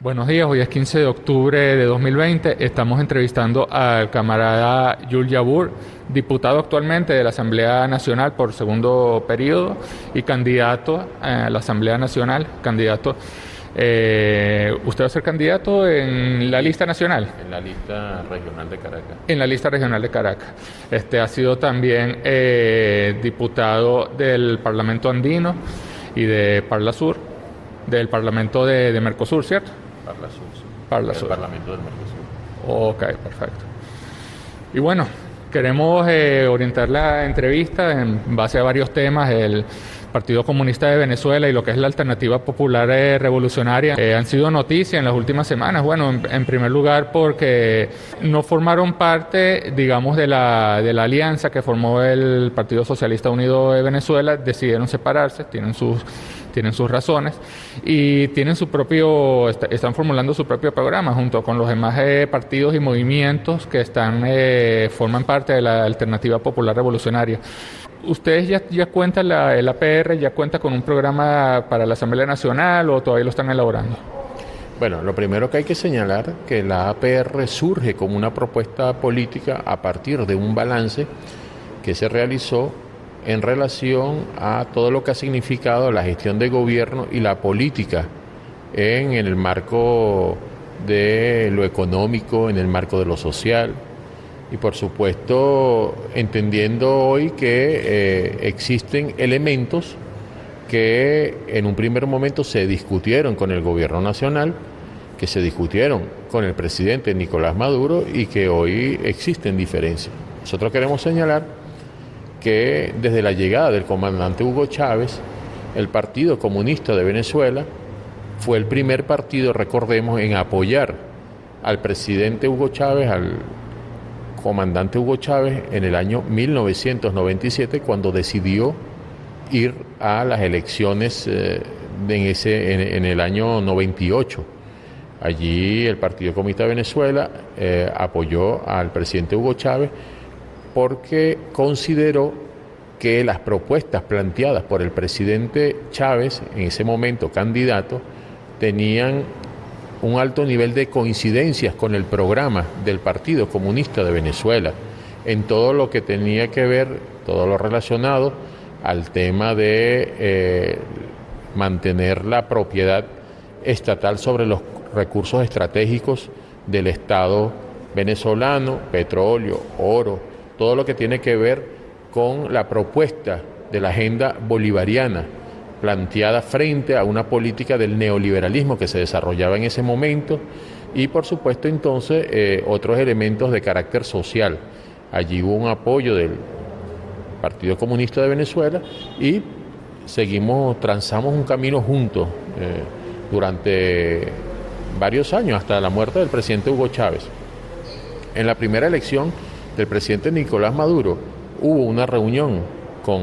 Buenos días, hoy es 15 de octubre de 2020. Estamos entrevistando al camarada Yul Yabur, diputado actualmente de la Asamblea Nacional por segundo periodo y candidato a la Asamblea Nacional, candidato. Eh, ¿Usted va a ser candidato en la lista nacional? En la lista regional de Caracas. En la lista regional de Caracas. Este ha sido también eh, diputado del Parlamento Andino y de Parla Sur, del Parlamento de, de Mercosur, ¿cierto? Parla sí. Parla El. Parlamento del Mercosur. Ok, perfecto. Y bueno, queremos eh, orientar la entrevista en base a varios temas. El Partido Comunista de Venezuela y lo que es la Alternativa Popular eh, Revolucionaria eh, han sido noticia en las últimas semanas. Bueno, en, en primer lugar porque no formaron parte, digamos, de la, de la alianza que formó el Partido Socialista Unido de Venezuela, decidieron separarse, tienen sus tienen sus razones y tienen su propio, est- están formulando su propio programa junto con los demás eh, partidos y movimientos que están, eh, forman parte de la Alternativa Popular Revolucionaria. ¿Ustedes ya, ya cuentan, la, el APR ya cuenta con un programa para la Asamblea Nacional o todavía lo están elaborando? Bueno, lo primero que hay que señalar que la APR surge como una propuesta política a partir de un balance que se realizó en relación a todo lo que ha significado la gestión de gobierno y la política en, el marco de lo económico, en el marco de lo social y por supuesto entendiendo hoy que eh, existen elementos que en un primer momento se discutieron con el gobierno nacional, que se discutieron con el presidente Nicolás Maduro y que hoy existen diferencias. Nosotros queremos señalar que desde la llegada del comandante Hugo Chávez, el Partido Comunista de Venezuela fue el primer partido, recordemos, en apoyar al presidente Hugo Chávez, al comandante Hugo Chávez, en el año 1997, cuando decidió ir a las elecciones eh, en, ese, en, el año 98. Allí el Partido Comunista de Venezuela eh, apoyó al presidente Hugo Chávez porque consideró que las propuestas planteadas por el presidente Chávez, en ese momento candidato, tenían un alto nivel de coincidencias con el programa del Partido Comunista de Venezuela, en todo lo que tenía que ver, todo lo relacionado al tema de eh, mantener la propiedad estatal sobre los recursos estratégicos del Estado venezolano, petróleo, oro, todo lo que tiene que ver con la propuesta de la agenda bolivariana planteada frente a una política del neoliberalismo que se desarrollaba en ese momento y por supuesto entonces eh, otros elementos de carácter social. Allí hubo un apoyo del Partido Comunista de Venezuela y seguimos, transamos un camino juntos eh, durante varios años hasta la muerte del presidente Hugo Chávez. En la primera elección del presidente Nicolás Maduro hubo una reunión con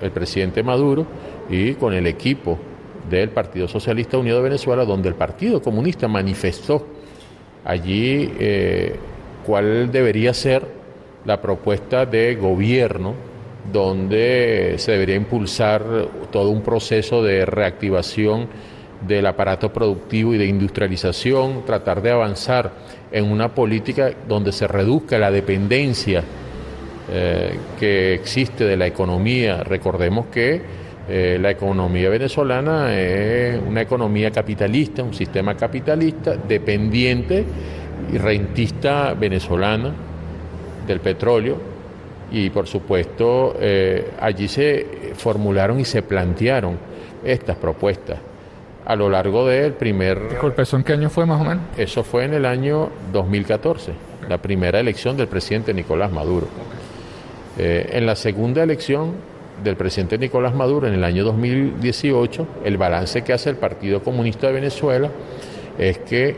el presidente Maduro y con el equipo del Partido Socialista Unido de Venezuela, donde el Partido Comunista manifestó allí eh, cuál debería ser la propuesta de gobierno, donde se debería impulsar todo un proceso de reactivación del aparato productivo y de industrialización, tratar de avanzar en una política donde se reduzca la dependencia eh, que existe de la economía. Recordemos que eh, la economía venezolana es una economía capitalista, un sistema capitalista dependiente y rentista venezolana del petróleo y por supuesto eh, allí se formularon y se plantearon estas propuestas a lo largo del primer... Disculpe, ¿eso en qué año fue más o menos? Eso fue en el año 2014, la primera elección del presidente Nicolás Maduro. Eh, en la segunda elección del presidente Nicolás Maduro en el año 2018, el balance que hace el Partido Comunista de Venezuela es que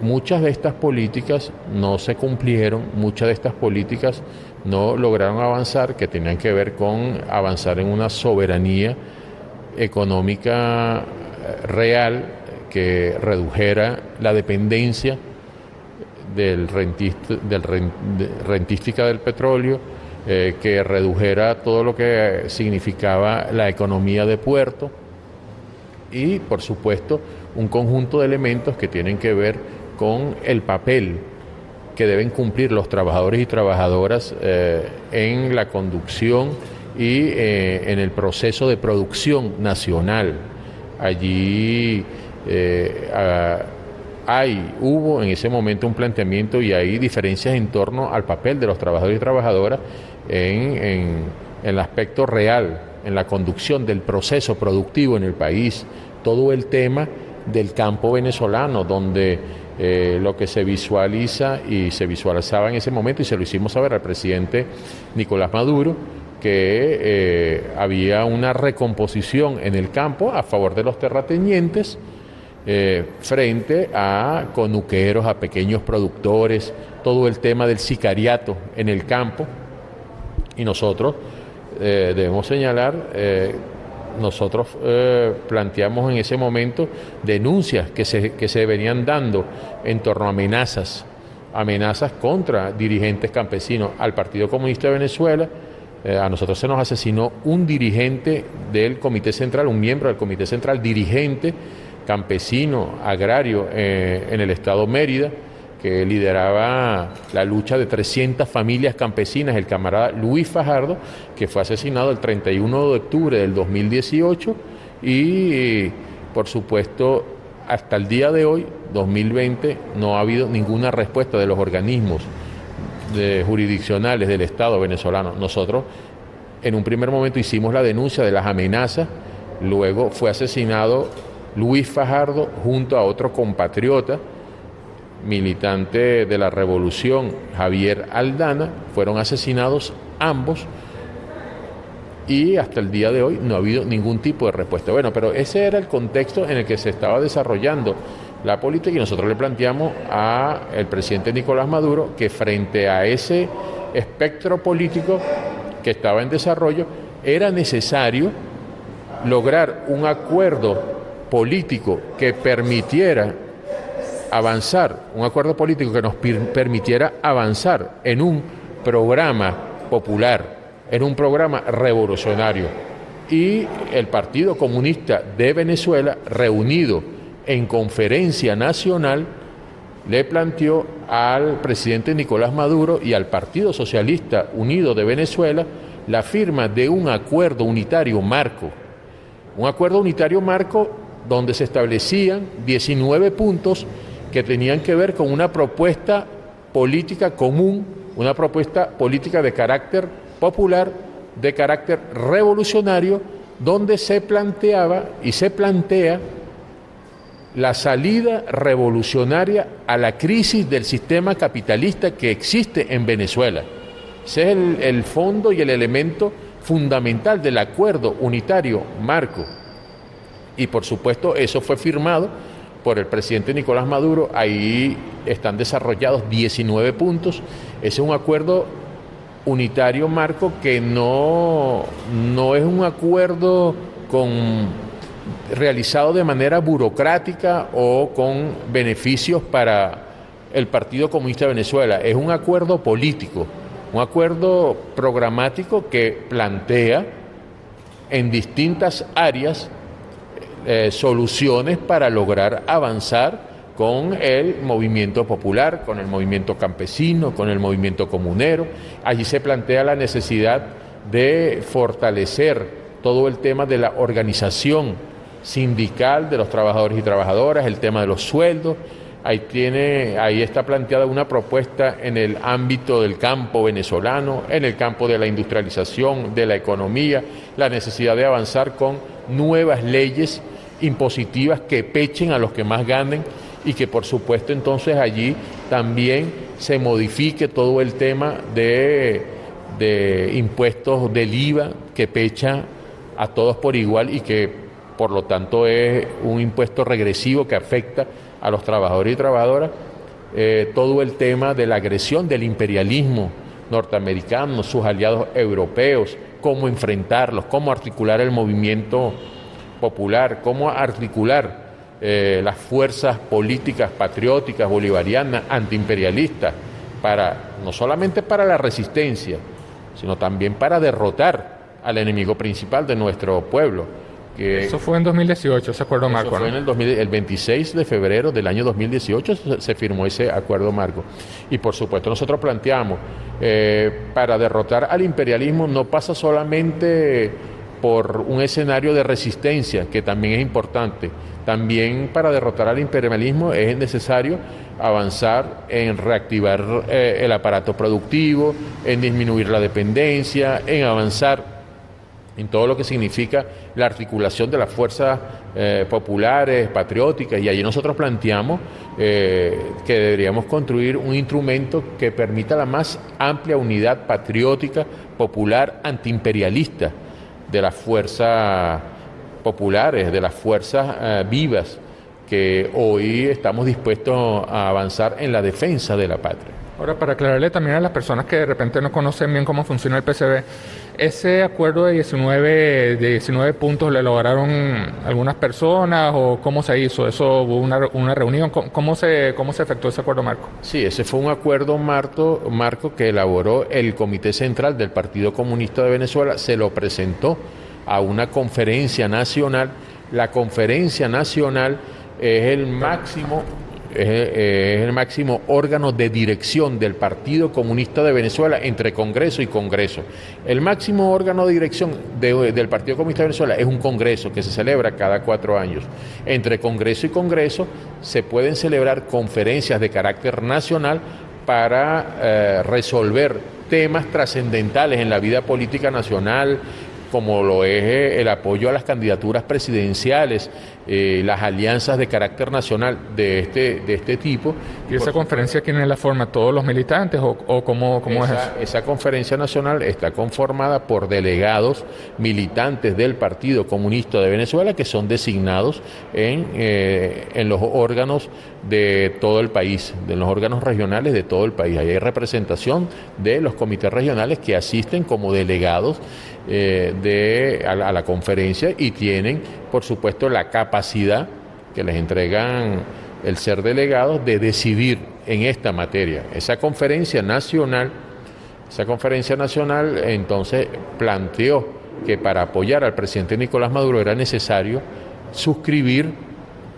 muchas de estas políticas no se cumplieron, muchas de estas políticas no lograron avanzar, que tenían que ver con avanzar en una soberanía económica eh, real que redujera la dependencia del, rentista, del ren- de- rentística del petróleo, eh, que redujera todo lo que significaba la economía de puerto y, por supuesto, un conjunto de elementos que tienen que ver con el papel que deben cumplir los trabajadores y trabajadoras eh, en la conducción y eh, en el proceso de producción nacional. Allí eh, hay, hubo en ese momento un planteamiento y hay diferencias en torno al papel de los trabajadores y trabajadoras en, el aspecto real, en la conducción del proceso productivo en el país, todo el tema del campo venezolano, donde eh, lo que se visualiza y se visualizaba en ese momento, y se lo hicimos saber al presidente Nicolás Maduro, que eh, había una recomposición en el campo a favor de los terratenientes eh, frente a conuqueros, a pequeños productores, todo el tema del sicariato en el campo. Y nosotros debemos señalar nosotros eh, planteamos en ese momento denuncias que se, que se venían dando en torno a amenazas, amenazas contra dirigentes campesinos al Partido Comunista de Venezuela. Eh, a nosotros se nos asesinó un dirigente del Comité Central, un miembro del Comité Central, dirigente campesino, agrario eh, en el Estado Mérida que lideraba la lucha de 300 familias campesinas, el camarada Luis Fajardo, que fue asesinado el 31 de octubre del 2018 y, por supuesto, hasta el día de hoy, 2020, no ha habido ninguna respuesta de los organismos jurisdiccionales del Estado venezolano. Nosotros, en un primer momento, hicimos la denuncia de las amenazas, luego fue asesinado Luis Fajardo junto a otro compatriota, militante de la revolución, Javier Aldana, fueron asesinados ambos y hasta el día de hoy no ha habido ningún tipo de respuesta. Bueno, pero ese era el contexto en el que se estaba desarrollando la política y nosotros le planteamos al presidente Nicolás Maduro que frente a ese espectro político que estaba en desarrollo era necesario lograr un acuerdo político que permitiera avanzar, un acuerdo político que nos permitiera avanzar en un programa popular, en un programa revolucionario. Y el Partido Comunista de Venezuela, reunido en conferencia nacional, le planteó al presidente Nicolás Maduro y al Partido Socialista Unido de Venezuela la firma de un acuerdo unitario marco. Un acuerdo unitario marco donde se establecían 19 puntos que tenían que ver con una propuesta política común, una propuesta política de carácter popular, de carácter revolucionario, donde se planteaba y se plantea la salida revolucionaria a la crisis del sistema capitalista que existe en Venezuela. Ese es el, el fondo y el elemento fundamental del acuerdo unitario marco. Y por supuesto eso fue firmado por el presidente Nicolás Maduro. Ahí están desarrollados 19 puntos. Ese es un acuerdo unitario marco que no, no es un acuerdo con realizado de manera burocrática o con beneficios para el Partido Comunista de Venezuela. Es un acuerdo político, un acuerdo programático que plantea en distintas áreas eh, soluciones para lograr avanzar con el movimiento popular, con el movimiento campesino, con el movimiento comunero. Allí se plantea la necesidad de fortalecer todo el tema de la organización sindical de los trabajadores y trabajadoras, el tema de los sueldos. Ahí, tiene, ahí está planteada una propuesta en el ámbito del campo venezolano, en el campo de la industrialización, de la economía, la necesidad de avanzar con nuevas leyes impositivas que pechen a los que más ganen y que por supuesto entonces allí también se modifique todo el tema de, de impuestos del IVA que pecha a todos por igual y que por lo tanto es un impuesto regresivo que afecta a los trabajadores y trabajadoras, eh, todo el tema de la agresión del imperialismo norteamericano, sus aliados europeos, cómo enfrentarlos, cómo articular el movimiento popular, cómo articular eh, las fuerzas políticas patrióticas, bolivarianas, antiimperialistas, para, no solamente para la resistencia, sino también para derrotar al enemigo principal de nuestro pueblo, eso fue en 2018, ese acuerdo marco. Fue en el, el 26 de febrero del año 2018 se, firmó ese acuerdo marco. Y por supuesto nosotros planteamos, eh, para derrotar al imperialismo no pasa solamente por un escenario de resistencia, que también es importante. También para derrotar al imperialismo es necesario avanzar en reactivar eh, el aparato productivo, en disminuir la dependencia, en avanzar en todo lo que significa la articulación de las fuerzas eh, populares, patrióticas, y allí nosotros planteamos eh, que deberíamos construir un instrumento que permita la más amplia unidad patriótica, popular, antiimperialista de las fuerzas populares, de las fuerzas eh, vivas que hoy estamos dispuestos a avanzar en la defensa de la patria. Ahora, para aclararle también a las personas que de repente no conocen bien cómo funciona el PCB, ese acuerdo de 19, de 19 puntos le lograron algunas personas o cómo se hizo? ¿Eso hubo una, una reunión? ¿Cómo, se, ¿Cómo se efectuó ese acuerdo marco? Sí, ese fue un acuerdo marco, marco que elaboró el Comité Central del Partido Comunista de Venezuela, se lo presentó a una conferencia nacional. La conferencia nacional es el máximo es, el máximo órgano de dirección del Partido Comunista de Venezuela entre Congreso y Congreso. El máximo órgano de dirección del Partido Comunista de Venezuela es un Congreso que se celebra cada cuatro años. Entre Congreso y Congreso se pueden celebrar conferencias de carácter nacional para eh, resolver temas trascendentales en la vida política nacional, como lo es eh, el apoyo a las candidaturas presidenciales, eh, las alianzas de carácter nacional de este, de este tipo. ¿Y esa conferencia quién la forma? ¿Todos los militantes o, o cómo, cómo es eso? Esa conferencia nacional está conformada por delegados militantes del Partido Comunista de Venezuela que son designados en, eh, en los órganos de todo el país, de los órganos regionales de todo el país. Ahí hay representación de los comités regionales que asisten como delegados eh, de, a, la conferencia y tienen, por supuesto, la capacidad que les entregan el ser delegados de decidir en esta materia. Esa conferencia nacional, esa conferencia nacional entonces planteó que para apoyar al presidente Nicolás Maduro era necesario suscribir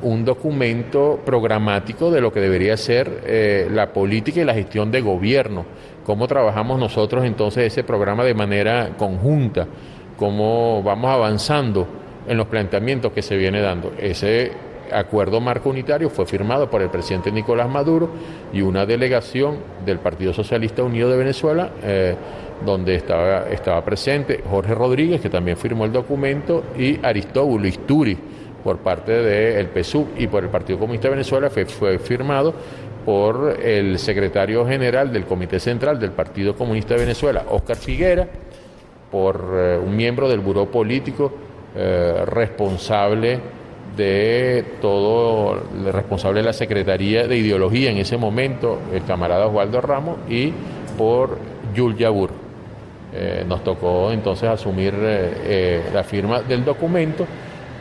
un documento programático de lo que debería ser eh, la política y la gestión de gobierno cómo trabajamos nosotros entonces ese programa de manera conjunta, cómo vamos avanzando en los planteamientos que se viene dando. Ese acuerdo marco unitario fue firmado por el presidente Nicolás Maduro y una delegación del Partido Socialista Unido de Venezuela, eh, donde estaba, estaba presente Jorge Rodríguez, que también firmó el documento, y Aristóbulo Isturi por parte del PSUV y por el Partido Comunista de Venezuela fue firmado por el secretario general del Comité Central del Partido Comunista de Venezuela, Óscar Figuera, por eh, un miembro del Buró Político eh, responsable de todo, responsable de la Secretaría de Ideología en ese momento, el camarada Osvaldo Ramos, y por Yul Yabur. Eh, nos tocó entonces asumir la firma del documento,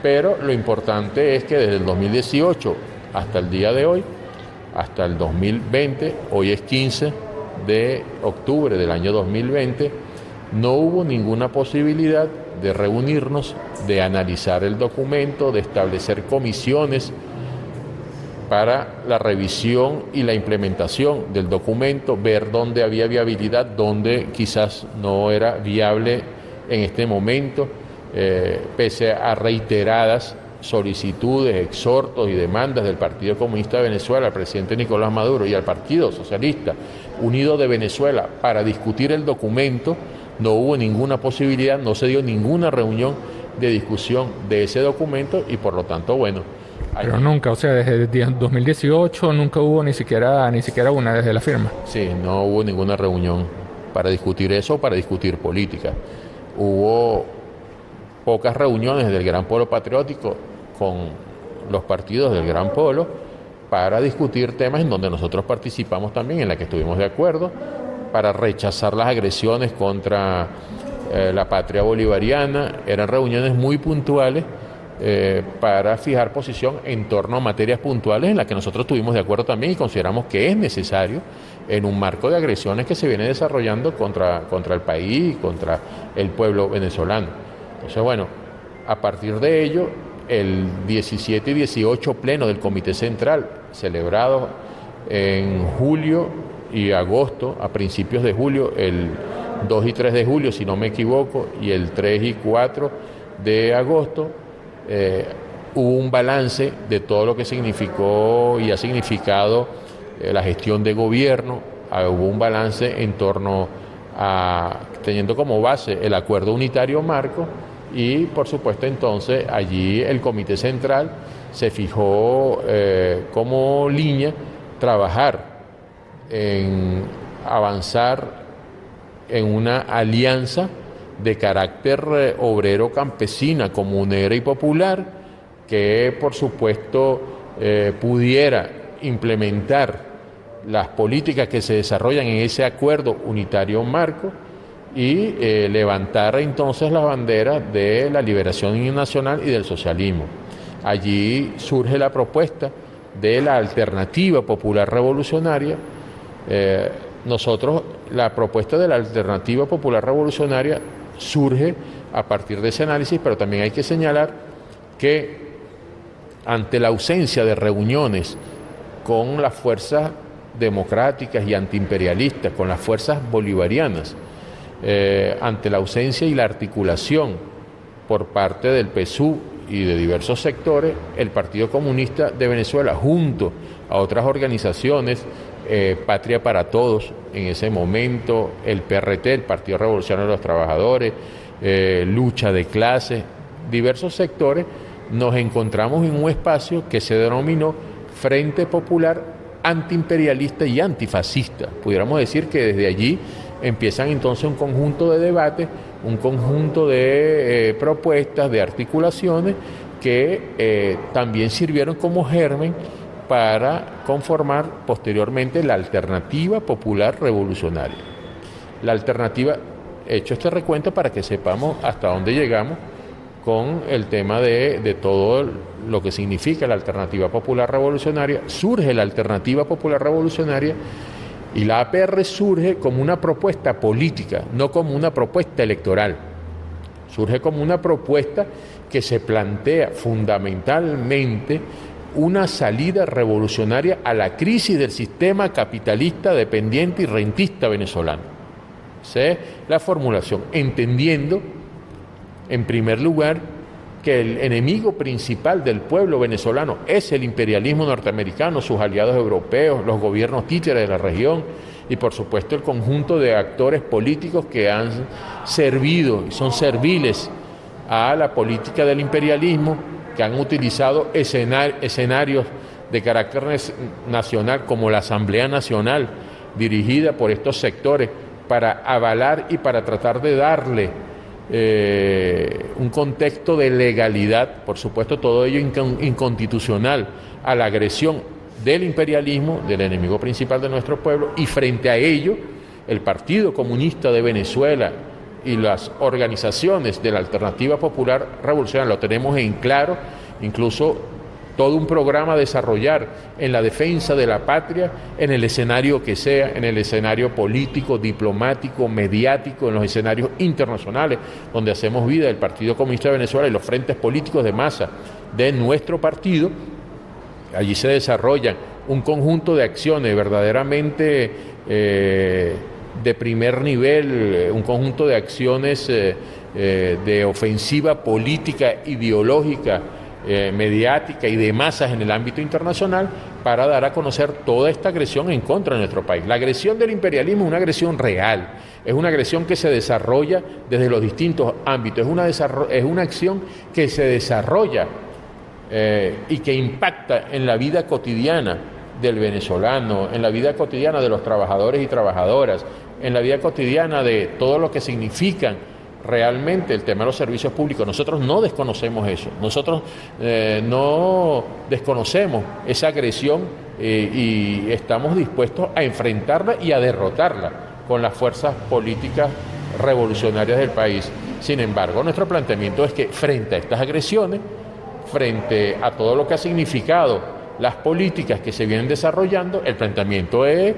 pero lo importante es que desde el 2018 hasta el día de hoy, hasta el 2020, hoy es 15 de octubre del año 2020, no hubo ninguna posibilidad de reunirnos, de analizar el documento, de establecer comisiones para la revisión y la implementación del documento, ver dónde había viabilidad, dónde quizás no era viable en este momento, eh, pese a reiteradas solicitudes, exhortos y demandas del Partido Comunista de Venezuela, al presidente Nicolás Maduro y al Partido Socialista Unido de Venezuela para discutir el documento, no hubo ninguna posibilidad, no se dio ninguna reunión de discusión de ese documento y por lo tanto, bueno. Pero nunca, o sea, desde 2018 nunca hubo ni siquiera, ni siquiera una desde la firma. Sí, no hubo ninguna reunión para discutir eso, para discutir política. Hubo pocas reuniones del Gran Polo Patriótico con los partidos del Gran Polo para discutir temas en donde nosotros participamos también, en la que estuvimos de acuerdo, para rechazar las agresiones contra eh, la patria bolivariana. Eran reuniones muy puntuales eh, para fijar posición en torno a materias puntuales en las que nosotros estuvimos de acuerdo también y consideramos que es necesario en un marco de agresiones que se viene desarrollando contra, contra el país y contra el pueblo venezolano. Entonces, bueno, a partir de ello, el 17 y 18 pleno del Comité Central, celebrado en julio y agosto, a principios de julio, el 2 y 3 de julio, si no me equivoco, y el 3 y 4 de agosto, eh, hubo un balance de todo lo que significó y ha significado eh, la gestión de gobierno, ah, hubo un balance en torno a, teniendo como base el acuerdo unitario marco, y por supuesto entonces allí el Comité Central se fijó eh, como línea trabajar en avanzar en una alianza de carácter eh, obrero, campesina, comunera y popular, que por supuesto eh, pudiera implementar las políticas que se desarrollan en ese acuerdo unitario marco y eh, levantar entonces la bandera de la liberación nacional y del socialismo. Allí surge la propuesta de la alternativa popular revolucionaria. Eh, nosotros, la propuesta de la alternativa popular revolucionaria surge a partir de ese análisis, pero también hay que señalar que ante la ausencia de reuniones con las fuerzas democráticas y antiimperialistas, con las fuerzas bolivarianas, eh, ante la ausencia y la articulación por parte del PSU y de diversos sectores, el Partido Comunista de Venezuela, junto a otras organizaciones, eh, Patria para Todos, en ese momento, el PRT, el Partido Revolucionario de los Trabajadores, eh, Lucha de Clases, diversos sectores, nos encontramos en un espacio que se denominó Frente Popular Antiimperialista y Antifascista. Pudiéramos decir que desde allí empiezan entonces un conjunto de debates, un conjunto de eh, propuestas, de articulaciones que eh, también sirvieron como germen para conformar posteriormente la alternativa popular revolucionaria. La alternativa, he hecho este recuento para que sepamos hasta dónde llegamos con el tema de, de todo lo que significa la alternativa popular revolucionaria. Surge la alternativa popular revolucionaria y la APR surge como una propuesta política, no como una propuesta electoral. Surge como una propuesta que se plantea fundamentalmente una salida revolucionaria a la crisis del sistema capitalista dependiente y rentista venezolano. Esa es la formulación, entendiendo, en primer lugar, el enemigo principal del pueblo venezolano es el imperialismo norteamericano, sus aliados europeos, los gobiernos títeres de la región y por supuesto el conjunto de actores políticos que han servido y son serviles a la política del imperialismo, que han utilizado escenarios de carácter nacional como la Asamblea Nacional, dirigida por estos sectores, para avalar y para tratar de darle eh, un contexto de legalidad, por supuesto todo ello inconstitucional, a la agresión del imperialismo, del enemigo principal de nuestro pueblo, y frente a ello, el Partido Comunista de Venezuela y las organizaciones de la Alternativa Popular Revolucionaria, lo tenemos en claro, incluso todo un programa a desarrollar en la defensa de la patria, en el escenario que sea, en el escenario político, diplomático, mediático, en los escenarios internacionales, donde hacemos vida el Partido Comunista de Venezuela y los frentes políticos de masa de nuestro partido. Allí se desarrollan un conjunto de acciones verdaderamente eh, de primer nivel, eh, un conjunto de acciones eh, de ofensiva política, ideológica, eh, mediática y de masas en el ámbito internacional para dar a conocer toda esta agresión en contra de nuestro país. La agresión del imperialismo es una agresión real, es una agresión que se desarrolla desde los distintos ámbitos, es una, es una acción que se desarrolla eh, y que impacta en la vida cotidiana del venezolano, en la vida cotidiana de los trabajadores y trabajadoras, en la vida cotidiana de todo lo que significan realmente el tema de los servicios públicos. Nosotros no desconocemos eso, nosotros eh, no desconocemos esa agresión eh, y estamos dispuestos a enfrentarla y a derrotarla con las fuerzas políticas revolucionarias del país. Sin embargo, nuestro planteamiento es que frente a estas agresiones, frente a todo lo que ha significado las políticas que se vienen desarrollando, el planteamiento es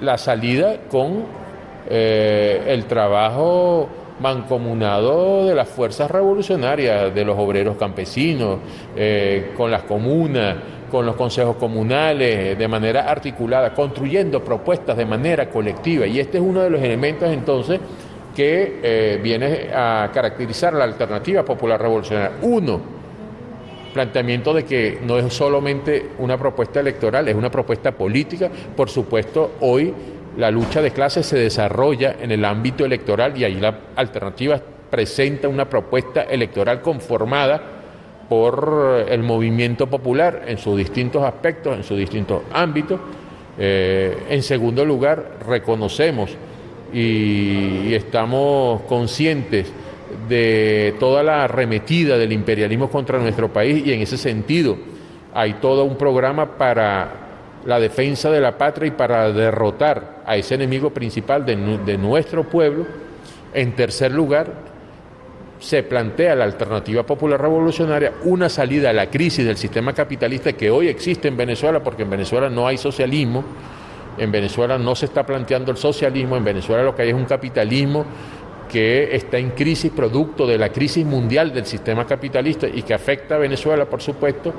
la salida con eh, el trabajo mancomunado de las fuerzas revolucionarias, de los obreros campesinos, eh, con las comunas, con los consejos comunales, de manera articulada, construyendo propuestas de manera colectiva. Y este es uno de los elementos entonces que eh, viene a caracterizar la alternativa popular revolucionaria. Uno, planteamiento de que no es solamente una propuesta electoral, es una propuesta política. Por supuesto, hoy la lucha de clases se desarrolla en el ámbito electoral y ahí la alternativa presenta una propuesta electoral conformada por el movimiento popular en sus distintos aspectos, en sus distintos ámbitos. Eh, en segundo lugar, reconocemos y, estamos conscientes de toda la arremetida del imperialismo contra nuestro país y en ese sentido hay todo un programa para la defensa de la patria y para derrotar a ese enemigo principal de, de nuestro pueblo. En tercer lugar, se plantea la alternativa popular revolucionaria una salida a la crisis del sistema capitalista que hoy existe en Venezuela, porque en Venezuela no hay socialismo, en Venezuela no se está planteando el socialismo, en Venezuela lo que hay es un capitalismo que está en crisis producto de la crisis mundial del sistema capitalista y que afecta a Venezuela, por supuesto,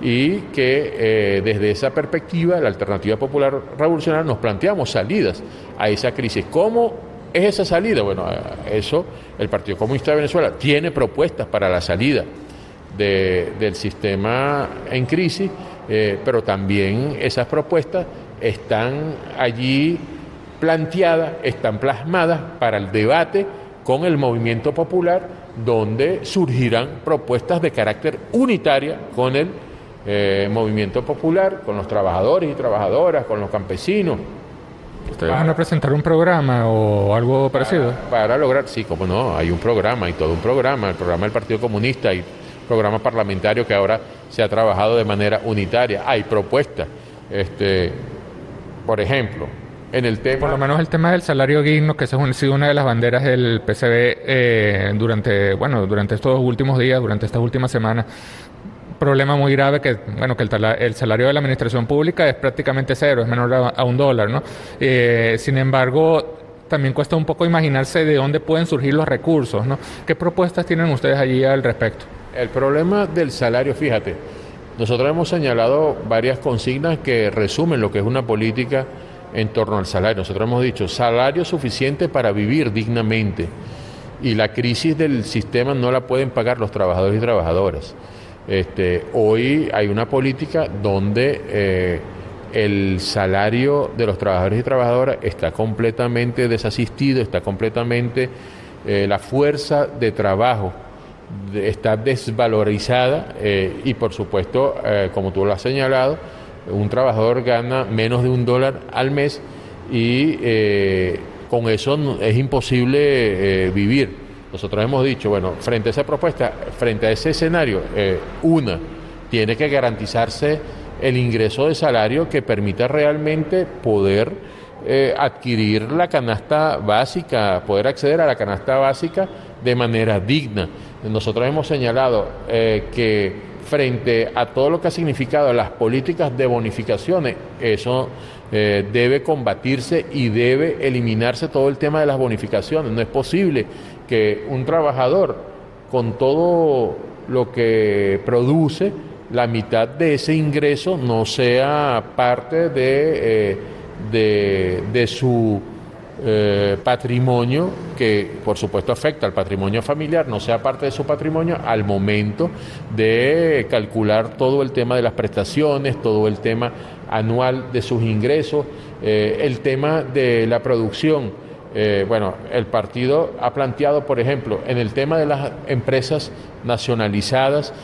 y que eh, desde esa perspectiva, la alternativa popular revolucionaria, nos planteamos salidas a esa crisis. ¿Cómo es esa salida? Bueno, eso el Partido Comunista de Venezuela tiene propuestas para la salida del sistema en crisis, eh, pero también esas propuestas están allí planteadas, están plasmadas para el debate con el movimiento popular, donde surgirán propuestas de carácter unitaria con el eh, movimiento popular, con los trabajadores y trabajadoras, con los campesinos. ¿Ustedes van a presentar un programa o algo parecido? Para, lograr, sí, como no, hay un programa y todo un programa, el programa del Partido Comunista y programa parlamentario que ahora se ha trabajado de manera unitaria. Hay propuestas. Este, por ejemplo, en el tema... Por lo menos el tema del salario digno, que esa ha sido una de las banderas del PCB eh, durante, bueno, durante estos últimos días, durante estas últimas semanas. Problema muy grave que, bueno, que el, salario de la administración pública es prácticamente cero, es menor a, un dólar, ¿no? Eh, sin embargo, también cuesta un poco imaginarse de dónde pueden surgir los recursos, ¿no? ¿Qué propuestas tienen ustedes allí al respecto? El problema del salario, fíjate, nosotros hemos señalado varias consignas que resumen lo que es una política en torno al salario. Nosotros hemos dicho salario suficiente para vivir dignamente y la crisis del sistema no la pueden pagar los trabajadores y trabajadoras. Este, hoy hay una política donde eh, el salario de los trabajadores y trabajadoras está completamente desasistido, está completamente eh, la fuerza de trabajo está desvalorizada eh, y por supuesto, como tú lo has señalado, un trabajador gana menos de un dólar al mes y eh, con eso es imposible vivir. Nosotros hemos dicho, bueno, frente a esa propuesta, frente a ese escenario, una, tiene que garantizarse el ingreso de salario que permita realmente poder adquirir la canasta básica, poder acceder a la canasta básica de manera digna. Nosotros hemos señalado eh, que frente a todo lo que ha significado las políticas de bonificaciones, eso eh, debe combatirse y debe eliminarse todo el tema de las bonificaciones. No es posible que un trabajador con todo lo que produce, la mitad de ese ingreso no sea parte de, eh, de, de su eh, patrimonio que por supuesto afecta al patrimonio familiar, no sea parte de su patrimonio al momento de calcular todo el tema de las prestaciones, todo el tema anual de sus ingresos, eh, el tema de la producción. Eh, bueno, el partido ha planteado, por ejemplo, en el tema de las empresas nacionalizadas,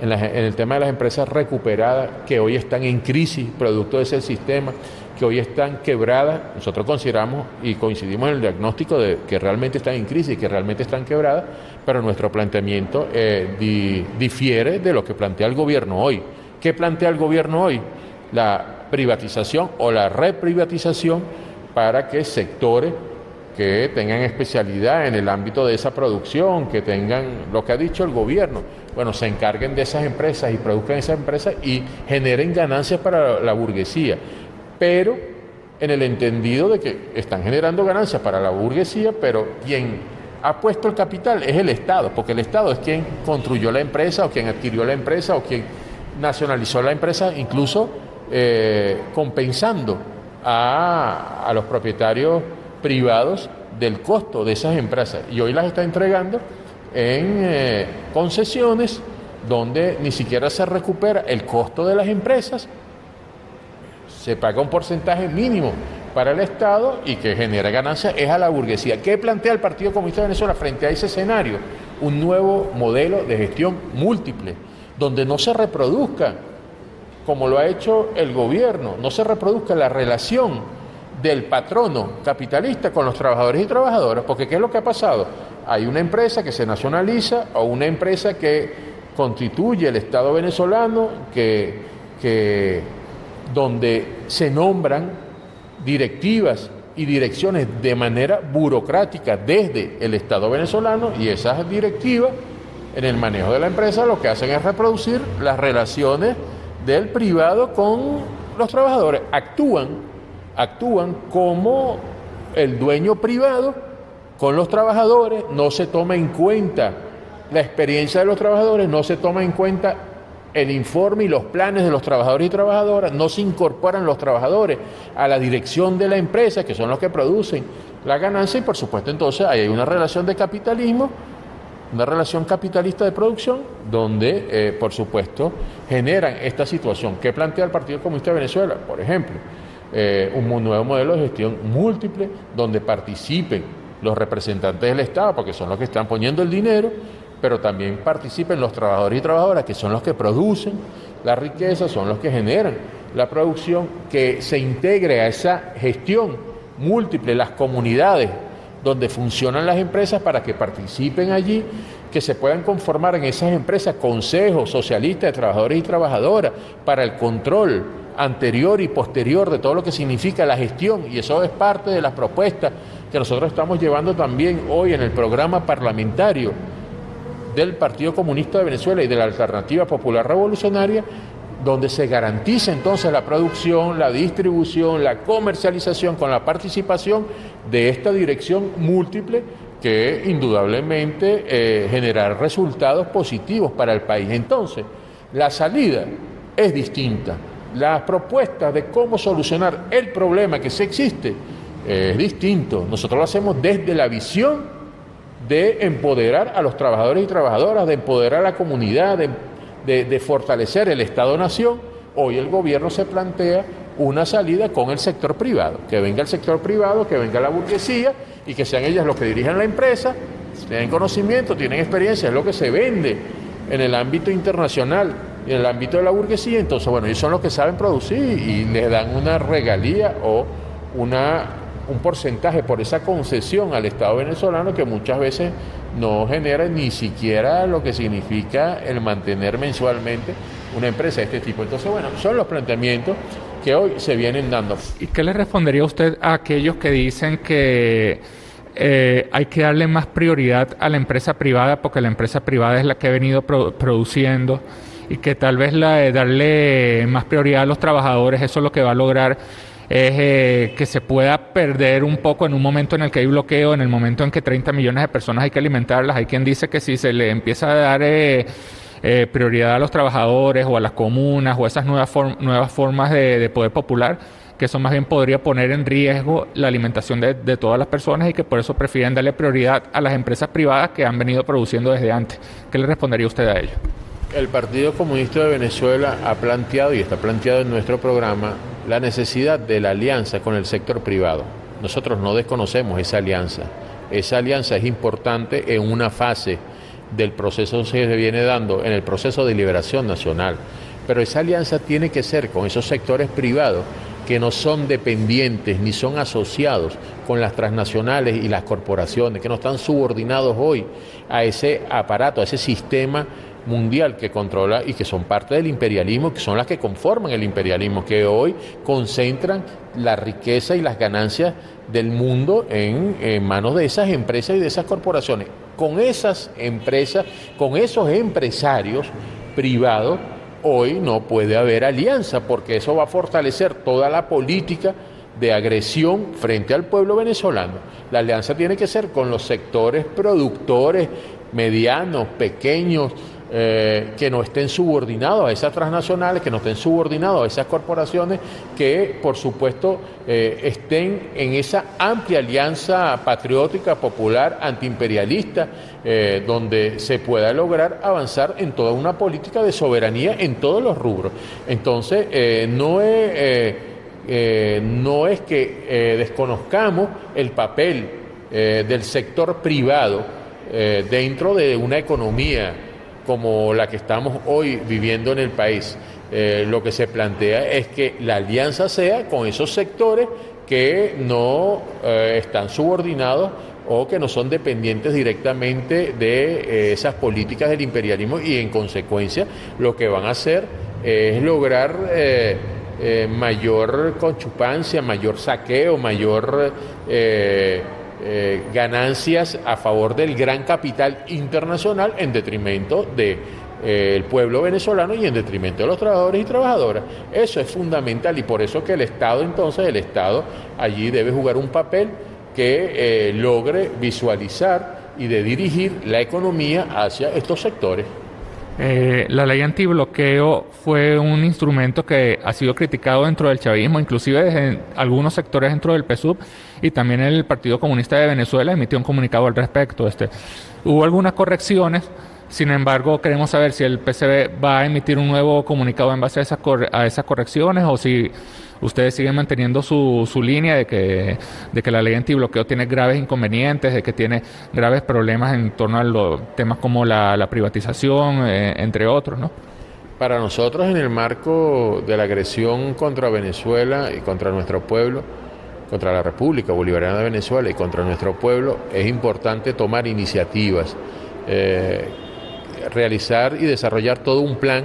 en, en el tema de las empresas recuperadas que hoy están en crisis producto de ese sistema, que hoy están quebradas, nosotros consideramos y coincidimos en el diagnóstico de que realmente están en crisis, que realmente están quebradas, pero nuestro planteamiento eh, difiere de lo que plantea el gobierno hoy. ¿Qué plantea el gobierno hoy? La privatización o la reprivatización para que sectores que tengan especialidad en el ámbito de esa producción, que tengan lo que ha dicho el gobierno, bueno, se encarguen de esas empresas y produzcan esas empresas y generen ganancias para la burguesía pero en el entendido de que están generando ganancias para la burguesía, pero quien ha puesto el capital es el Estado, porque el Estado es quien construyó la empresa o quien adquirió la empresa o quien nacionalizó la empresa, incluso eh, compensando a, los propietarios privados del costo de esas empresas. Y hoy las está entregando en eh, concesiones donde ni siquiera se recupera el costo de las empresas, se paga un porcentaje mínimo para el Estado y que genera ganancias es a la burguesía. ¿Qué plantea el Partido Comunista de Venezuela frente a ese escenario? Un nuevo modelo de gestión múltiple, donde no se reproduzca, como lo ha hecho el gobierno, no se reproduzca la relación del patrono capitalista con los trabajadores y trabajadoras, porque ¿qué es lo que ha pasado? Hay una empresa que se nacionaliza o una empresa que constituye el Estado venezolano, que, que donde se nombran directivas y direcciones de manera burocrática desde el Estado venezolano y esas directivas en el manejo de la empresa lo que hacen es reproducir las relaciones del privado con los trabajadores. Actúan, actúan como el dueño privado con los trabajadores, no se toma en cuenta la experiencia de los trabajadores, no se toma en cuenta el informe y los planes de los trabajadores y trabajadoras, no se incorporan los trabajadores a la dirección de la empresa, que son los que producen la ganancia, y por supuesto entonces hay una relación de capitalismo, una relación capitalista de producción, donde eh, por supuesto generan esta situación. ¿Qué plantea el Partido Comunista de Venezuela? Por ejemplo, eh, un nuevo modelo de gestión múltiple, donde participen los representantes del Estado, porque son los que están poniendo el dinero, pero también participen los trabajadores y trabajadoras, que son los que producen la riqueza, son los que generan la producción, que se integre a esa gestión múltiple, las comunidades donde funcionan las empresas para que participen allí, que se puedan conformar en esas empresas consejos socialistas de trabajadores y trabajadoras para el control anterior y posterior de todo lo que significa la gestión, y eso es parte de las propuestas que nosotros estamos llevando también hoy en el programa parlamentario del Partido Comunista de Venezuela y de la Alternativa Popular Revolucionaria, donde se garantiza entonces la producción, la distribución, la comercialización con la participación de esta dirección múltiple que indudablemente eh, generará resultados positivos para el país. Entonces, la salida es distinta. Las propuestas de cómo solucionar el problema que se existe es distinto. Nosotros lo hacemos desde la visión de empoderar a los trabajadores y trabajadoras, de empoderar a la comunidad, de, fortalecer el Estado-Nación, hoy el gobierno se plantea una salida con el sector privado, que venga el sector privado, que venga la burguesía y que sean ellas los que dirijan la empresa, tienen conocimiento, tienen experiencia, es lo que se vende en el ámbito internacional en el ámbito de la burguesía, entonces bueno, ellos son los que saben producir y les dan una regalía o una un porcentaje por esa concesión al Estado venezolano que muchas veces no genera ni siquiera lo que significa el mantener mensualmente una empresa de este tipo. Entonces, bueno, son los planteamientos que hoy se vienen dando. ¿Y qué le respondería usted a aquellos que dicen que eh, hay que darle más prioridad a la empresa privada porque la empresa privada es la que ha venido produciendo y que tal vez la de darle más prioridad a los trabajadores, eso es lo que va a lograr es eh, que se pueda perder un poco en un momento en el que hay bloqueo, en el momento en que 30 millones de personas hay que alimentarlas. Hay quien dice que si se le empieza a dar eh, eh, prioridad a los trabajadores o a las comunas o a esas nuevas, nuevas formas de, poder popular, que eso más bien podría poner en riesgo la alimentación de, de, todas las personas y que por eso prefieren darle prioridad a las empresas privadas que han venido produciendo desde antes. ¿Qué le respondería usted a ello? El Partido Comunista de Venezuela ha planteado y está planteado en nuestro programa la necesidad de la alianza con el sector privado. Nosotros no desconocemos esa alianza. Esa alianza es importante en una fase del proceso que se viene dando, en el proceso de liberación nacional. Pero esa alianza tiene que ser con esos sectores privados que no son dependientes ni son asociados con las transnacionales y las corporaciones, que no están subordinados hoy a ese aparato, a ese sistema mundial que controla y que son parte del imperialismo, que son las que conforman el imperialismo, que hoy concentran la riqueza y las ganancias del mundo en, manos de esas empresas y de esas corporaciones. Con esas empresas, con esos empresarios privados, hoy no puede haber alianza, porque eso va a fortalecer toda la política de agresión frente al pueblo venezolano. La alianza tiene que ser con los sectores productores, medianos, pequeños, eh, que no estén subordinados a esas transnacionales, que no estén subordinados a esas corporaciones, que por supuesto eh, estén en esa amplia alianza patriótica, popular, antiimperialista, eh, donde se pueda lograr avanzar en toda una política de soberanía en todos los rubros. Entonces, no es... no es que desconozcamos el papel del sector privado dentro de una economía como la que estamos hoy viviendo en el país. Eh, lo que se plantea es que la alianza sea con esos sectores que no eh, están subordinados o que no son dependientes directamente de eh, esas políticas del imperialismo y en consecuencia lo que van a hacer es lograr mayor conchupancia, mayor saqueo, mayor eh, ganancias a favor del gran capital internacional en detrimento del de, eh, pueblo venezolano y en detrimento de los trabajadores y trabajadoras. Eso es fundamental y por eso que el Estado entonces, el Estado allí debe jugar un papel que eh, logre visualizar y de dirigir la economía hacia estos sectores. La ley antibloqueo fue un instrumento que ha sido criticado dentro del chavismo, inclusive desde algunos sectores dentro del PSUV y también el Partido Comunista de Venezuela emitió un comunicado al respecto. Este, hubo algunas correcciones, sin embargo queremos saber si el PCB va a emitir un nuevo comunicado en base a esas, a esas correcciones o si ustedes siguen manteniendo su, su línea de que, de que la ley antibloqueo tiene graves inconvenientes, de que tiene graves problemas en torno a los temas como la, privatización, eh, entre otros, ¿no? Para nosotros, en el marco de la agresión contra Venezuela y contra nuestro pueblo, contra la República Bolivariana de Venezuela y contra nuestro pueblo, es importante tomar iniciativas, eh, realizar y desarrollar todo un plan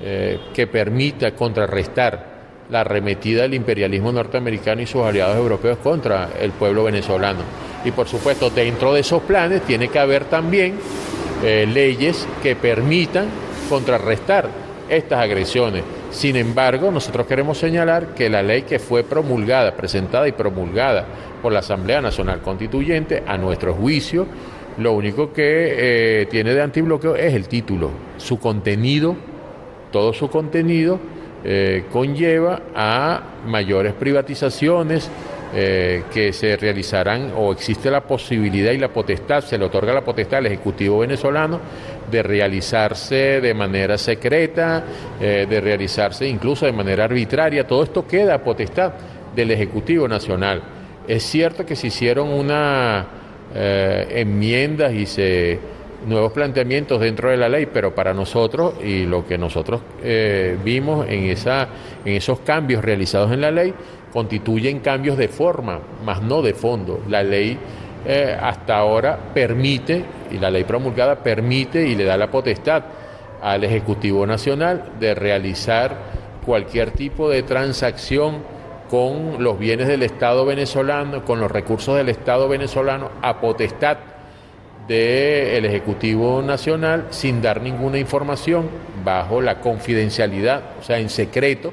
eh, que permita contrarrestar la arremetida del imperialismo norteamericano y sus aliados europeos contra el pueblo venezolano. Y por supuesto, dentro de esos planes tiene que haber también eh, leyes que permitan contrarrestar estas agresiones. Sin embargo, nosotros queremos señalar que la ley que fue promulgada, presentada y promulgada por la Asamblea Nacional Constituyente, a nuestro juicio, lo único que eh, tiene de antibloqueo es el título, su contenido, todo su contenido eh, conlleva a mayores privatizaciones eh, que se realizarán o existe la posibilidad y la potestad, se le otorga la potestad al Ejecutivo venezolano de realizarse de manera secreta, eh, de realizarse incluso de manera arbitraria. Todo esto queda a potestad del Ejecutivo Nacional. Es cierto que se hicieron unas enmiendas y se nuevos planteamientos dentro de la ley, pero para nosotros y lo que nosotros eh, vimos en, esa, en esos cambios realizados en la ley constituyen cambios de forma, más no de fondo. La ley eh, hasta ahora permite, y la ley promulgada permite y le da la potestad al Ejecutivo Nacional de realizar cualquier tipo de transacción con los bienes del Estado venezolano, con los recursos del Estado venezolano a potestad del Ejecutivo Nacional sin dar ninguna información bajo la confidencialidad, o sea, en secreto.